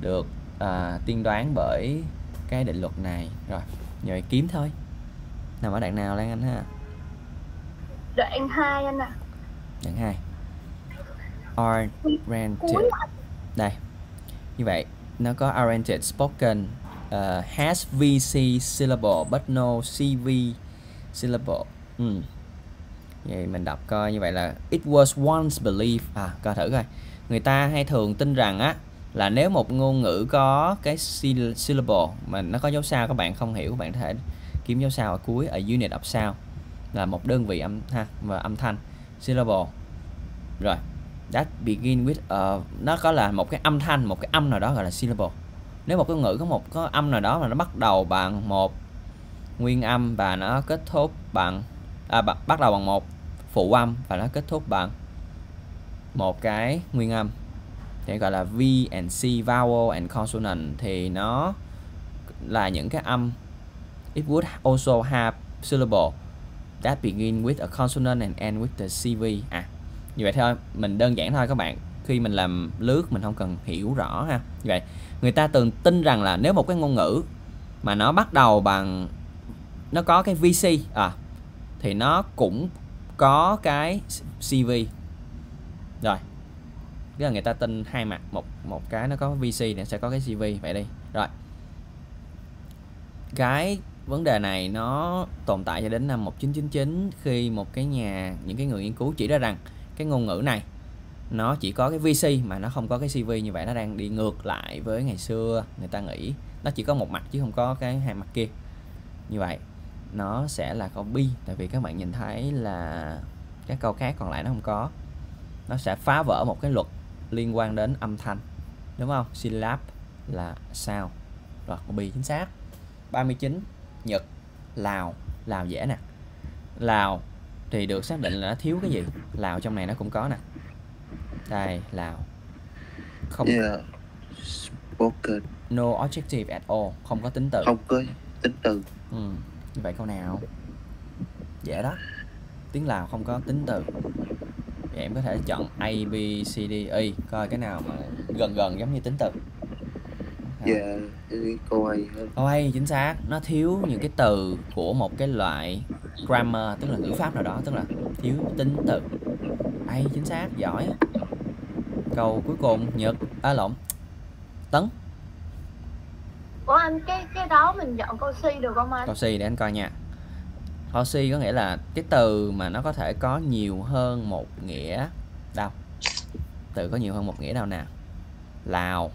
được à, tiên đoán bởi cái định luật này. Rồi nhờ kiếm thôi. Nằm ở đoạn nào Lan Anh ha? Đoạn 2 anh ạ. Đoạn 2 oriented Cuối đây. Như vậy nó có oriented spoken uh, has vc syllable but no cv syllable. Ừ. vậy mình đọc coi như vậy là it was once believed. À coi thử coi. Người ta hay thường tin rằng á là nếu một ngôn ngữ có cái syllable mà nó có dấu sao các bạn không hiểu các bạn có thể kiếm dấu sao ở cuối ở unit of sound là một đơn vị âm ha và âm thanh syllable. Rồi that begin with uh, nó có là một cái âm thanh một cái âm nào đó gọi là syllable. Nếu một cái ngữ có một có âm nào đó mà nó bắt đầu bằng một nguyên âm và nó kết thúc bằng à, bắt đầu bằng một phụ âm và nó kết thúc bằng một cái nguyên âm thì gọi là V and C, vowel and consonant, thì nó là những cái âm. It would also have syllable that begin with a consonant and end with the CV à như vậy thôi, mình đơn giản thôi các bạn. Khi mình làm lướt, mình không cần hiểu rõ ha. Như vậy, người ta từng tin rằng là nếu một cái ngôn ngữ mà nó bắt đầu bằng, nó có cái VC à thì nó cũng có cái CV rồi tức là người ta tin hai mặt, một một cái nó có VC thì sẽ có cái CV vậy đi. Rồi. Cái vấn đề này nó tồn tại cho đến năm 1999 khi một cái nhà, những cái người nghiên cứu chỉ ra rằng cái ngôn ngữ này nó chỉ có cái VC mà nó không có cái CV như vậy, nó đang đi ngược lại với ngày xưa, người ta nghĩ. Nó chỉ có một mặt chứ không có cái hai mặt kia. Như vậy, nó sẽ là copy tại vì các bạn nhìn thấy là các câu khác còn lại nó không có. Nó sẽ phá vỡ một cái luật liên quan đến âm thanh đúng không? Syllab là sound rồi B chính xác. 39 Nhật. Lào. Lào dễ nè. Lào thì được xác định là nó thiếu cái gì? Lào trong này nó cũng có nè. Đây Lào. Không. Yeah. spoken. No objective at all. Không có tính từ. Không có tính từ. Ừ. như vậy câu nào? Dễ đó. Tiếng Lào không có tính từ vậy em có thể chọn A B C D E coi cái nào mà gần gần giống như tính từ. Dạ câu hay hơn Ôi chính xác. Nó thiếu những cái từ của một cái loại grammar Tức là ngữ pháp nào đó Tức là thiếu tính từ. Ây chính xác giỏi. Câu cuối cùng Nhật À lộn. Tấn. Ủa anh cái cái đó mình chọn câu C được không anh? Câu C để anh coi nha oxy có nghĩa là Cái từ mà nó có thể có nhiều hơn một nghĩa Đâu. Từ có nhiều hơn một nghĩa đâu nào Lào.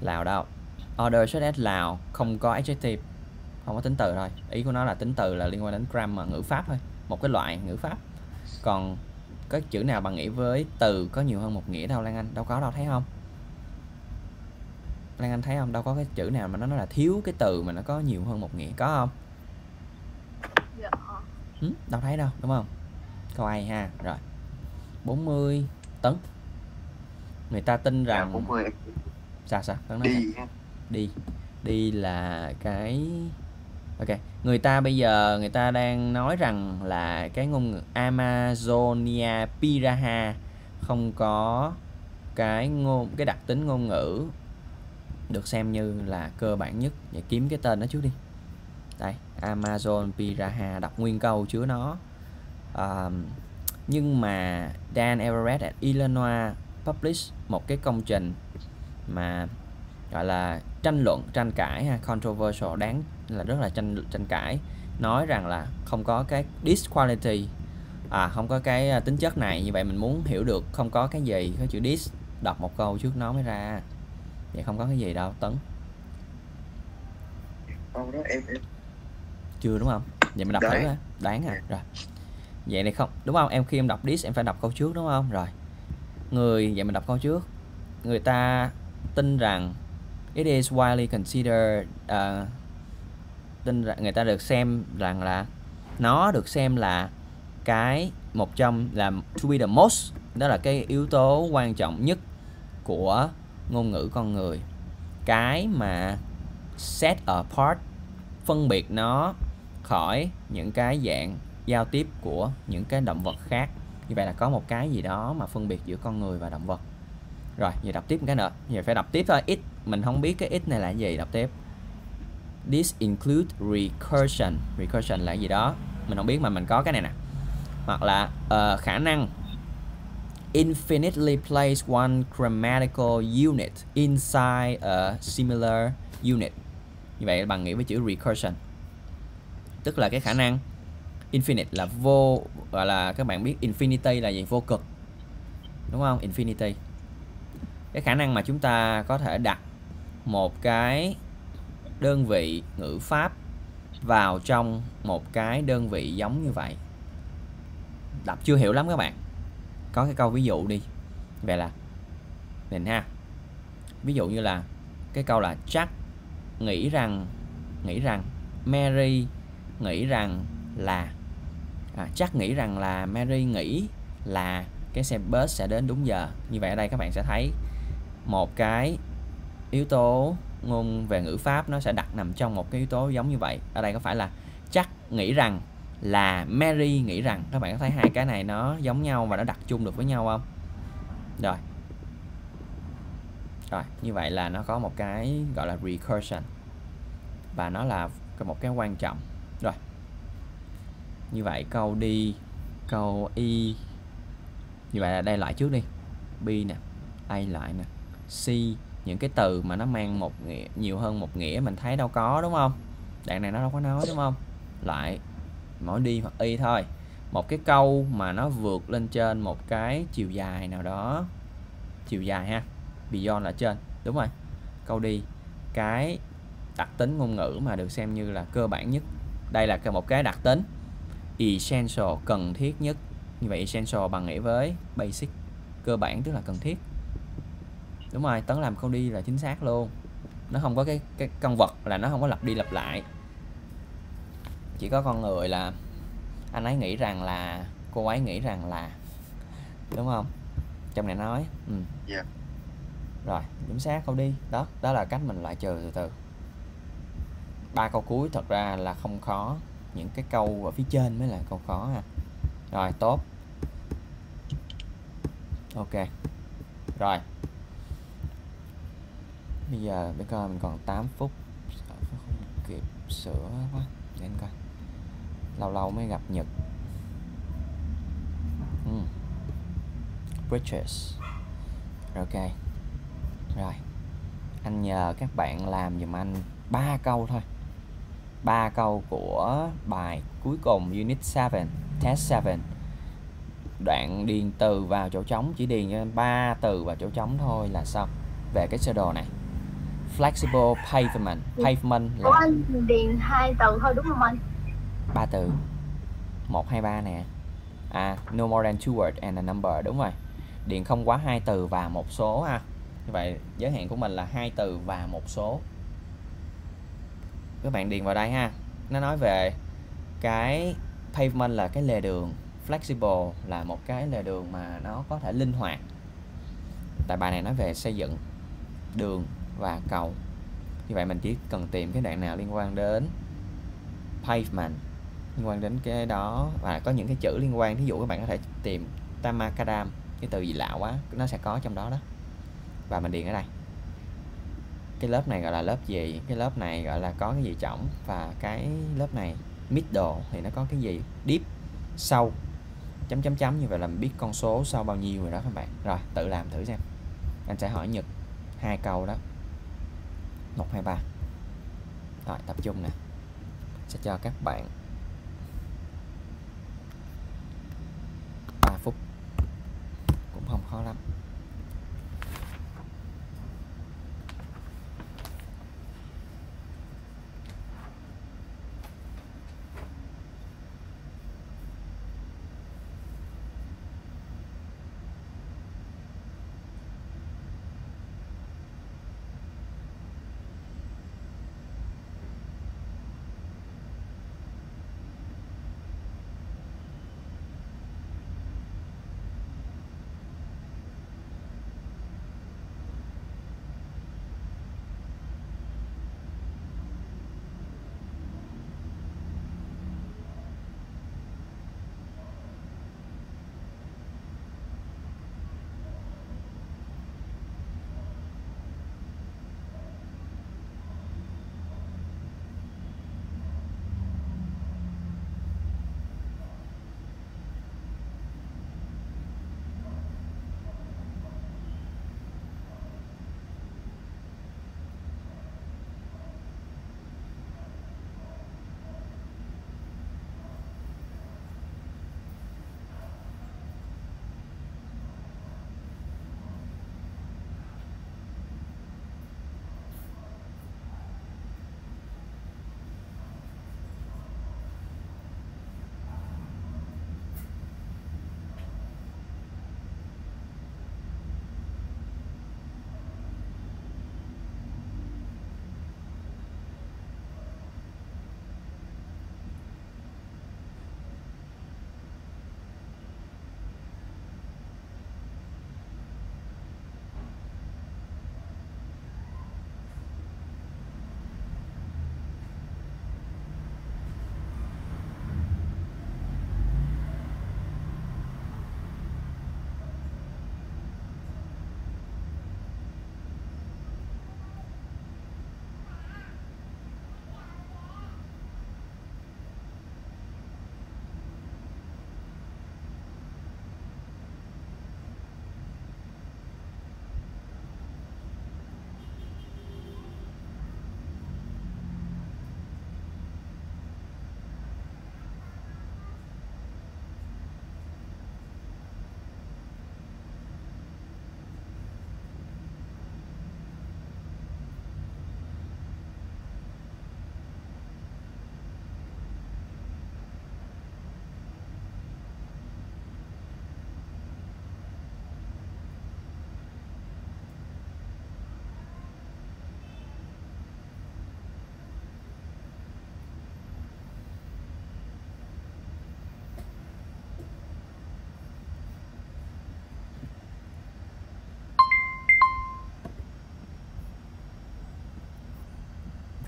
Lào đâu? Order such as Lào, không có adjective. Không có tính từ thôi. Ý của nó là tính từ là liên quan đến grammar, ngữ pháp thôi. Một cái loại ngữ pháp. Còn có chữ nào bằng nghĩa với từ có nhiều hơn một nghĩa đâu, Lan Anh? Đâu có đâu, thấy không? Lan Anh thấy không? Đâu có cái chữ nào mà nó nói là thiếu cái từ mà nó có nhiều hơn một nghĩa. Có không? Ừ, đâu thấy đâu đúng không? Câu A ha rồi. 40 tấn. Người ta tin Dạ, rằng 40 sao sao? Tấn sao? đi đi. Đi là cái ok. Người ta bây giờ người ta đang nói rằng là cái ngôn ngữ Amazonia Piraha không có cái ngôn cái đặc tính ngôn ngữ được xem như là cơ bản nhất. Vậy kiếm cái tên đó trước đi đấy Amazon Piraha đọc nguyên câu chứa nó. Um, nhưng mà Dan Everett at Illinois publish một cái công trình mà gọi là tranh luận tranh cãi ha controversial đáng là rất là tranh tranh cãi. Nói rằng là không có cái disquality. À không có cái à, tính chất này. Như vậy mình muốn hiểu được không có cái gì có chữ dis đọc một câu trước nó mới ra. Vậy không có cái gì đâu tấn. Câu đó em em chưa đúng không? Vậy mình đọc thử Đoán. ha đoán à. Rồi. Vậy này không đúng không? Em khi em đọc this em phải đọc câu trước đúng không? Rồi. Người vậy mình đọc câu trước. Người ta tin rằng it is widely considered uh, tin rằng người ta được xem rằng là nó được xem là cái một trong là to be the most đó là cái yếu tố quan trọng nhất của ngôn ngữ con người. Cái mà set apart phân biệt nó khỏi những cái dạng giao tiếp của những cái động vật khác. Như vậy là có một cái gì đó mà phân biệt giữa con người và động vật. Rồi giờ đọc tiếp một cái nữa. Giờ phải đọc tiếp thôi. Ít mình không biết cái ít này là gì. Đọc tiếp. This include recursion. Recursion là gì đó. Mình không biết mà mình có cái này nè. Hoặc là uh, khả năng. Infinitely place one grammatical unit inside a similar unit. Như vậy bằng nghĩa với chữ recursion tức là cái khả năng infinite là vô, gọi là các bạn biết infinity là gì? Vô cực. Đúng không? Infinity. Cái khả năng mà chúng ta có thể đặt một cái đơn vị ngữ pháp vào trong một cái đơn vị giống như vậy. Đọc chưa hiểu lắm các bạn. Có cái câu ví dụ đi. Về là, nhìn ha. Ví dụ như là cái câu là chắc nghĩ rằng nghĩ rằng Mary nghĩ rằng là à, chắc nghĩ rằng là Mary nghĩ là cái xe bus sẽ đến đúng giờ. Như vậy ở đây các bạn sẽ thấy một cái yếu tố ngôn về ngữ pháp nó sẽ đặt nằm trong một cái yếu tố giống như vậy. Ở đây có phải là chắc nghĩ rằng là Mary nghĩ rằng? Các bạn có thấy hai cái này nó giống nhau và nó đặt chung được với nhau không? Rồi. Rồi như vậy là nó có một cái gọi là recursion và nó là một cái quan trọng rồi. Như vậy câu đi câu y như vậy là đây lại trước đi. B nè, a lại nè. C, những cái từ mà nó mang một nghĩa, nhiều hơn một nghĩa mình thấy đâu có, đúng không? Đoạn này nó đâu có nói, đúng không? Lại, mỗi đi hoặc y thôi. Một cái câu mà nó vượt lên trên một cái chiều dài nào đó. Chiều dài ha, beyond là trên, đúng rồi. Câu đi cái đặc tính ngôn ngữ mà được xem như là cơ bản nhất đây là một cái đặc tính essential cần thiết nhất. Như vậy essential bằng nghĩa với basic cơ bản tức là cần thiết. Đúng rồi tấn làm câu đi là chính xác luôn. Nó không có cái cái con vật là nó không có lặp đi lặp lại. Chỉ có con người là anh ấy nghĩ rằng là cô ấy nghĩ rằng là. Đúng không? Trong này nói ừ. Dạ. rồi chính xác câu đi. Đó đó là cách mình loại trừ từ từ ba câu cuối thật ra là không khó. Những cái câu ở phía trên mới là câu khó ha. Rồi, tốt. Ok. Rồi. Bây giờ để coi mình còn 8 phút. Sợ không kịp sửa quá. Để anh coi. Lâu lâu mới gặp nhật. Ừ. bridges. Ok. Rồi. Anh nhờ các bạn làm giùm anh ba câu thôi ba câu của bài cuối cùng unit 7 test 7 đoạn điền từ vào chỗ trống chỉ điền ba từ vào chỗ trống thôi là xong. Về cái sơ đồ này. Flexible pavement. Pavement Ủa là anh điền hai từ thôi đúng không anh? ba từ. Một hai ba nè. À no more than two word and a number đúng rồi. Điền không quá hai từ và một số ha. Như vậy giới hạn của mình là hai từ và một số các bạn điền vào đây ha. Nó nói về cái pavement là cái lề đường, flexible là một cái lề đường mà nó có thể linh hoạt. Tại bài này nói về xây dựng đường và cầu. Như vậy mình chỉ cần tìm cái đoạn nào liên quan đến pavement, liên quan đến cái đó, và có những cái chữ liên quan. Thí dụ các bạn có thể tìm tamakadam, cái từ gì lạ quá, nó sẽ có trong đó đó. Và mình điền ở đây cái lớp này gọi là lớp gì? Cái lớp này gọi là có cái gì trọng và cái lớp này, middle thì nó có cái gì? Deep, sâu, chấm chấm chấm như vậy là mình biết con số sau bao nhiêu rồi đó các bạn. Rồi, tự làm thử xem. Anh sẽ hỏi nhật hai câu đó. Một, hai, ba. Rồi, tập trung nè. Sẽ cho các bạn 3 phút. Cũng không khó lắm.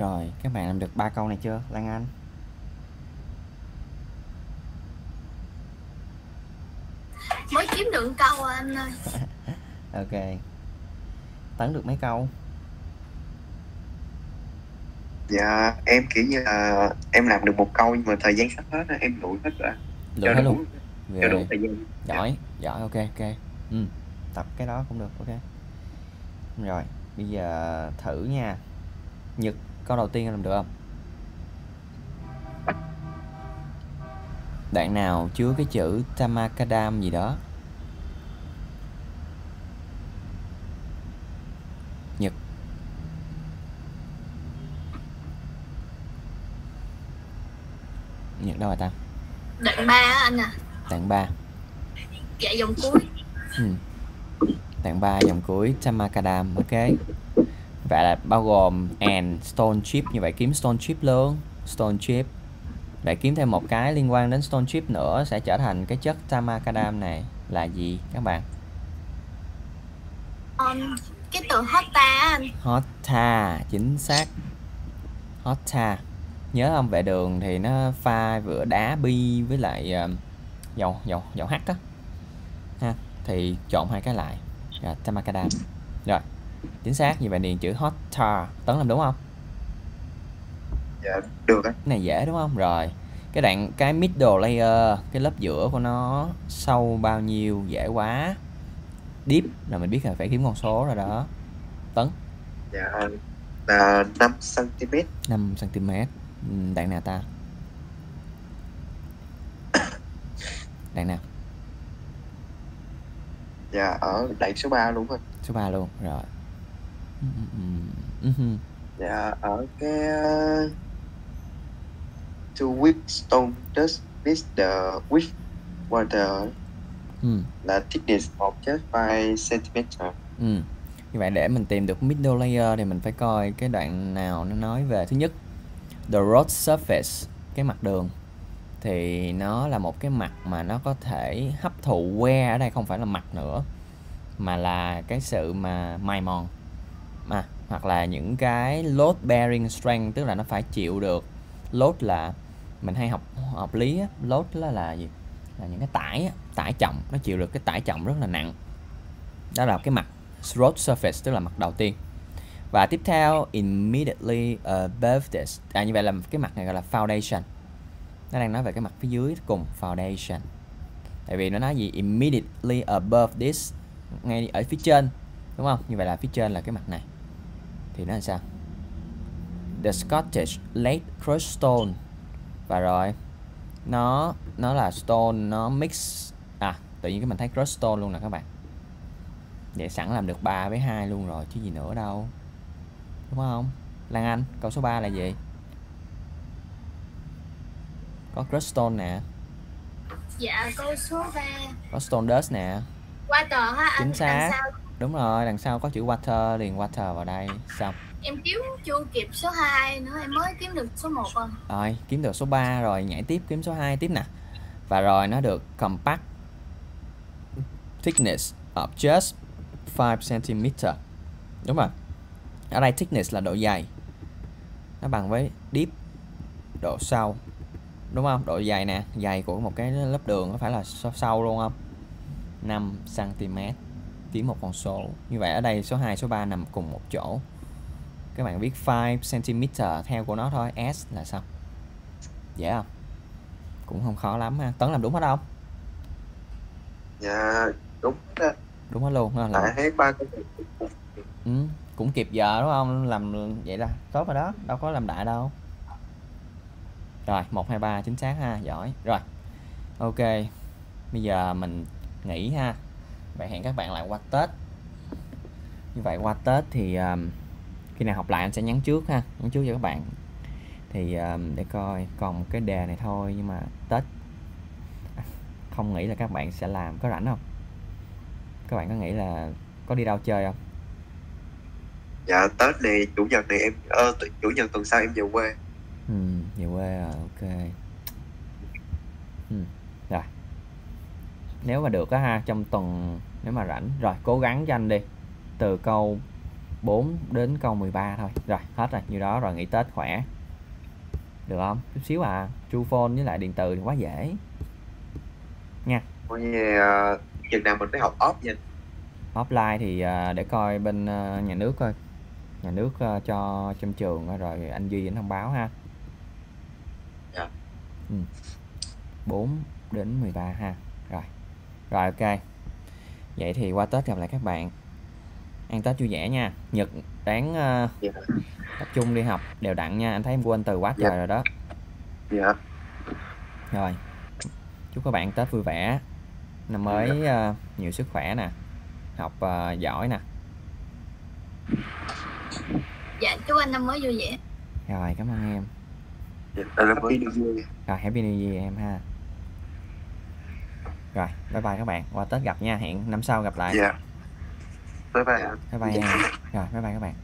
Rồi, các bạn làm được ba câu này chưa, Lan Anh? mới kiếm được câu à anh ơi Ok. Tấn được mấy câu? dạ em kiểu như là em làm được một câu nhưng mà thời gian sắp hết á, em đuổi hết rồi Được hết luôn. cho đủ thời gian Giỏi, giỏi, ok, ok. Ừ, tập cái đó cũng được, ok. Rồi, bây giờ thử nha. Nhật, câu đầu tiên làm được không? Đoạn nào chứa cái chữ Tamakadam gì đó? Nhật. Nhật đâu rồi ta? đoạn ba á anh à Đoạn 3. dạ dòng cuối Ừ. Đoạn 3 dòng cuối Tamakadam, ok. Vậy là bao gồm and stone chip như vậy kiếm stone chip luôn, stone chip. Để kiếm thêm một cái liên quan đến stone chip nữa sẽ trở thành cái chất Tamakadam này là gì các bạn? um, cái từ anh Hota, chính xác. Hota. nhớ không vệ đường thì nó pha giữa đá bi với lại ờ, dầu dầu dầu hắt á ha thì trộn hai cái lại rồi tamakadam rồi chính xác như vậy điền chữ hot tar tấn làm đúng không? Dạ được cái này dễ đúng không? Rồi cái đoạn cái middle layer cái lớp giữa của nó sâu bao nhiêu dễ quá. Deep là mình biết là phải kiếm con số rồi đó. Tấn? Dạ là 5 cm 5 cm đoạn nào ta? Đoạn nào? Dạ ở đoạn số 3 luôn rồi số 3 luôn rồi Ừ, ừ, ừ, ừ. dạ ở cái uh, two week stone dust with the with water Ừ. là thickness of just 5 cm Ừ. Như vậy để mình tìm được middle layer thì mình phải coi cái đoạn nào nó nói về thứ nhất the road surface cái mặt đường thì nó là một cái mặt mà nó có thể hấp thụ que ở đây không phải là mặt nữa mà là cái sự mà mài mòn mà hoặc là những cái load bearing strength tức là nó phải chịu được. Load là mình hay học học lý á, load đó là gì? Là những cái tải á, tải trọng nó chịu được cái tải trọng rất là nặng. Đó là cái mặt road surface tức là mặt đầu tiên. Và tiếp theo immediately above this à như vậy là cái mặt này gọi là foundation. Nó đang nói về cái mặt phía dưới cùng foundation. Tại vì nó nói gì? Immediately above this ngay ở phía trên đúng không? Như vậy là phía trên là cái mặt này thì nó là sao? The Scottish late stone. Và rồi nó nó là stone nó mix à tự nhiên cái mình thấy stone luôn nè các bạn. Vậy sẵn làm được 3 với 2 luôn rồi chứ gì nữa đâu. Đúng không? Lan Anh câu số 3 là gì? Có stone nè. Dạ câu số 3 có stone dust nè. Water ha anh Chính xác. Đúng rồi đằng sau có chữ water liền water vào đây. Xong. Em kiếm chưa kịp số 2 nữa em mới kiếm được số 1 rồi. Rồi kiếm được số 3 rồi nhảy tiếp kiếm số 2 tiếp nè. Và rồi nó được compact thickness of just 5 cm đúng rồi. Ở đây thickness là độ dày. Nó bằng với deep độ sâu. Đúng không? Độ dày nè. Dày của một cái lớp đường có phải là sâu, sâu luôn không? 5 kiếm một con số. Như vậy ở đây số 2 số 3 nằm cùng một chỗ. Các bạn viết 5 cm theo của nó thôi. S là sao? Dễ không? Cũng không khó lắm ha. Tấn làm đúng hết không? Dạ đúng đó. Đúng hết luôn ha tại hết ba cái ừ, cũng kịp giờ đúng không? Làm vậy là tốt rồi đó. Đâu có làm đại đâu. Rồi một hai ba chính xác ha. Giỏi. Rồi. Ok. Bây giờ mình nghỉ ha vậy hẹn các bạn lại qua tết. Như vậy qua tết thì um, khi nào học lại anh sẽ nhắn trước ha nhắn trước cho các bạn. Thì um, để coi còn một cái đề này thôi nhưng mà tết không nghĩ là các bạn sẽ làm có rảnh không? Các bạn có nghĩ là có đi đâu chơi không? Dạ tết này chủ nhật này em ơ tu- chủ nhật tuần sau em về quê. Ừ, về quê rồi, ok. Ừ. Nếu mà được á ha, trong tuần nếu mà rảnh, rồi cố gắng cho anh đi. Từ câu 4 đến câu 13 thôi. Rồi, hết rồi, như đó rồi nghỉ Tết khỏe. Được không? Chút xíu à. True phone với lại điện từ thì quá dễ. coi như uh, chừng nào mình phải học off nha Offline thì à, để coi bên à, nhà nước coi. Nhà nước cho trong trường rồi anh Duy anh thông báo ha. Dạ. Ừ. 4 đến 13 ha. Rồi. Rồi ok. Vậy thì qua Tết gặp lại các bạn. Ăn Tết vui vẻ nha. Nhật ráng à, dạ tập trung đi học đều đặn nha. Anh thấy em quên từ quá Dạ. trời rồi đó. dạ Rồi. Chúc các bạn Tết vui vẻ. Năm mới à, nhiều sức khỏe nè. Học à, giỏi nè. dạ chúc anh năm mới vui vẻ Rồi, cảm ơn em. dạ là mới đi vui Rồi, Happy New Year em ha. Rồi, bye bye các bạn. Qua Tết gặp nha. Hẹn năm sau gặp lại. dạ bye bye. Bye bye em. Rồi, bye bye các bạn.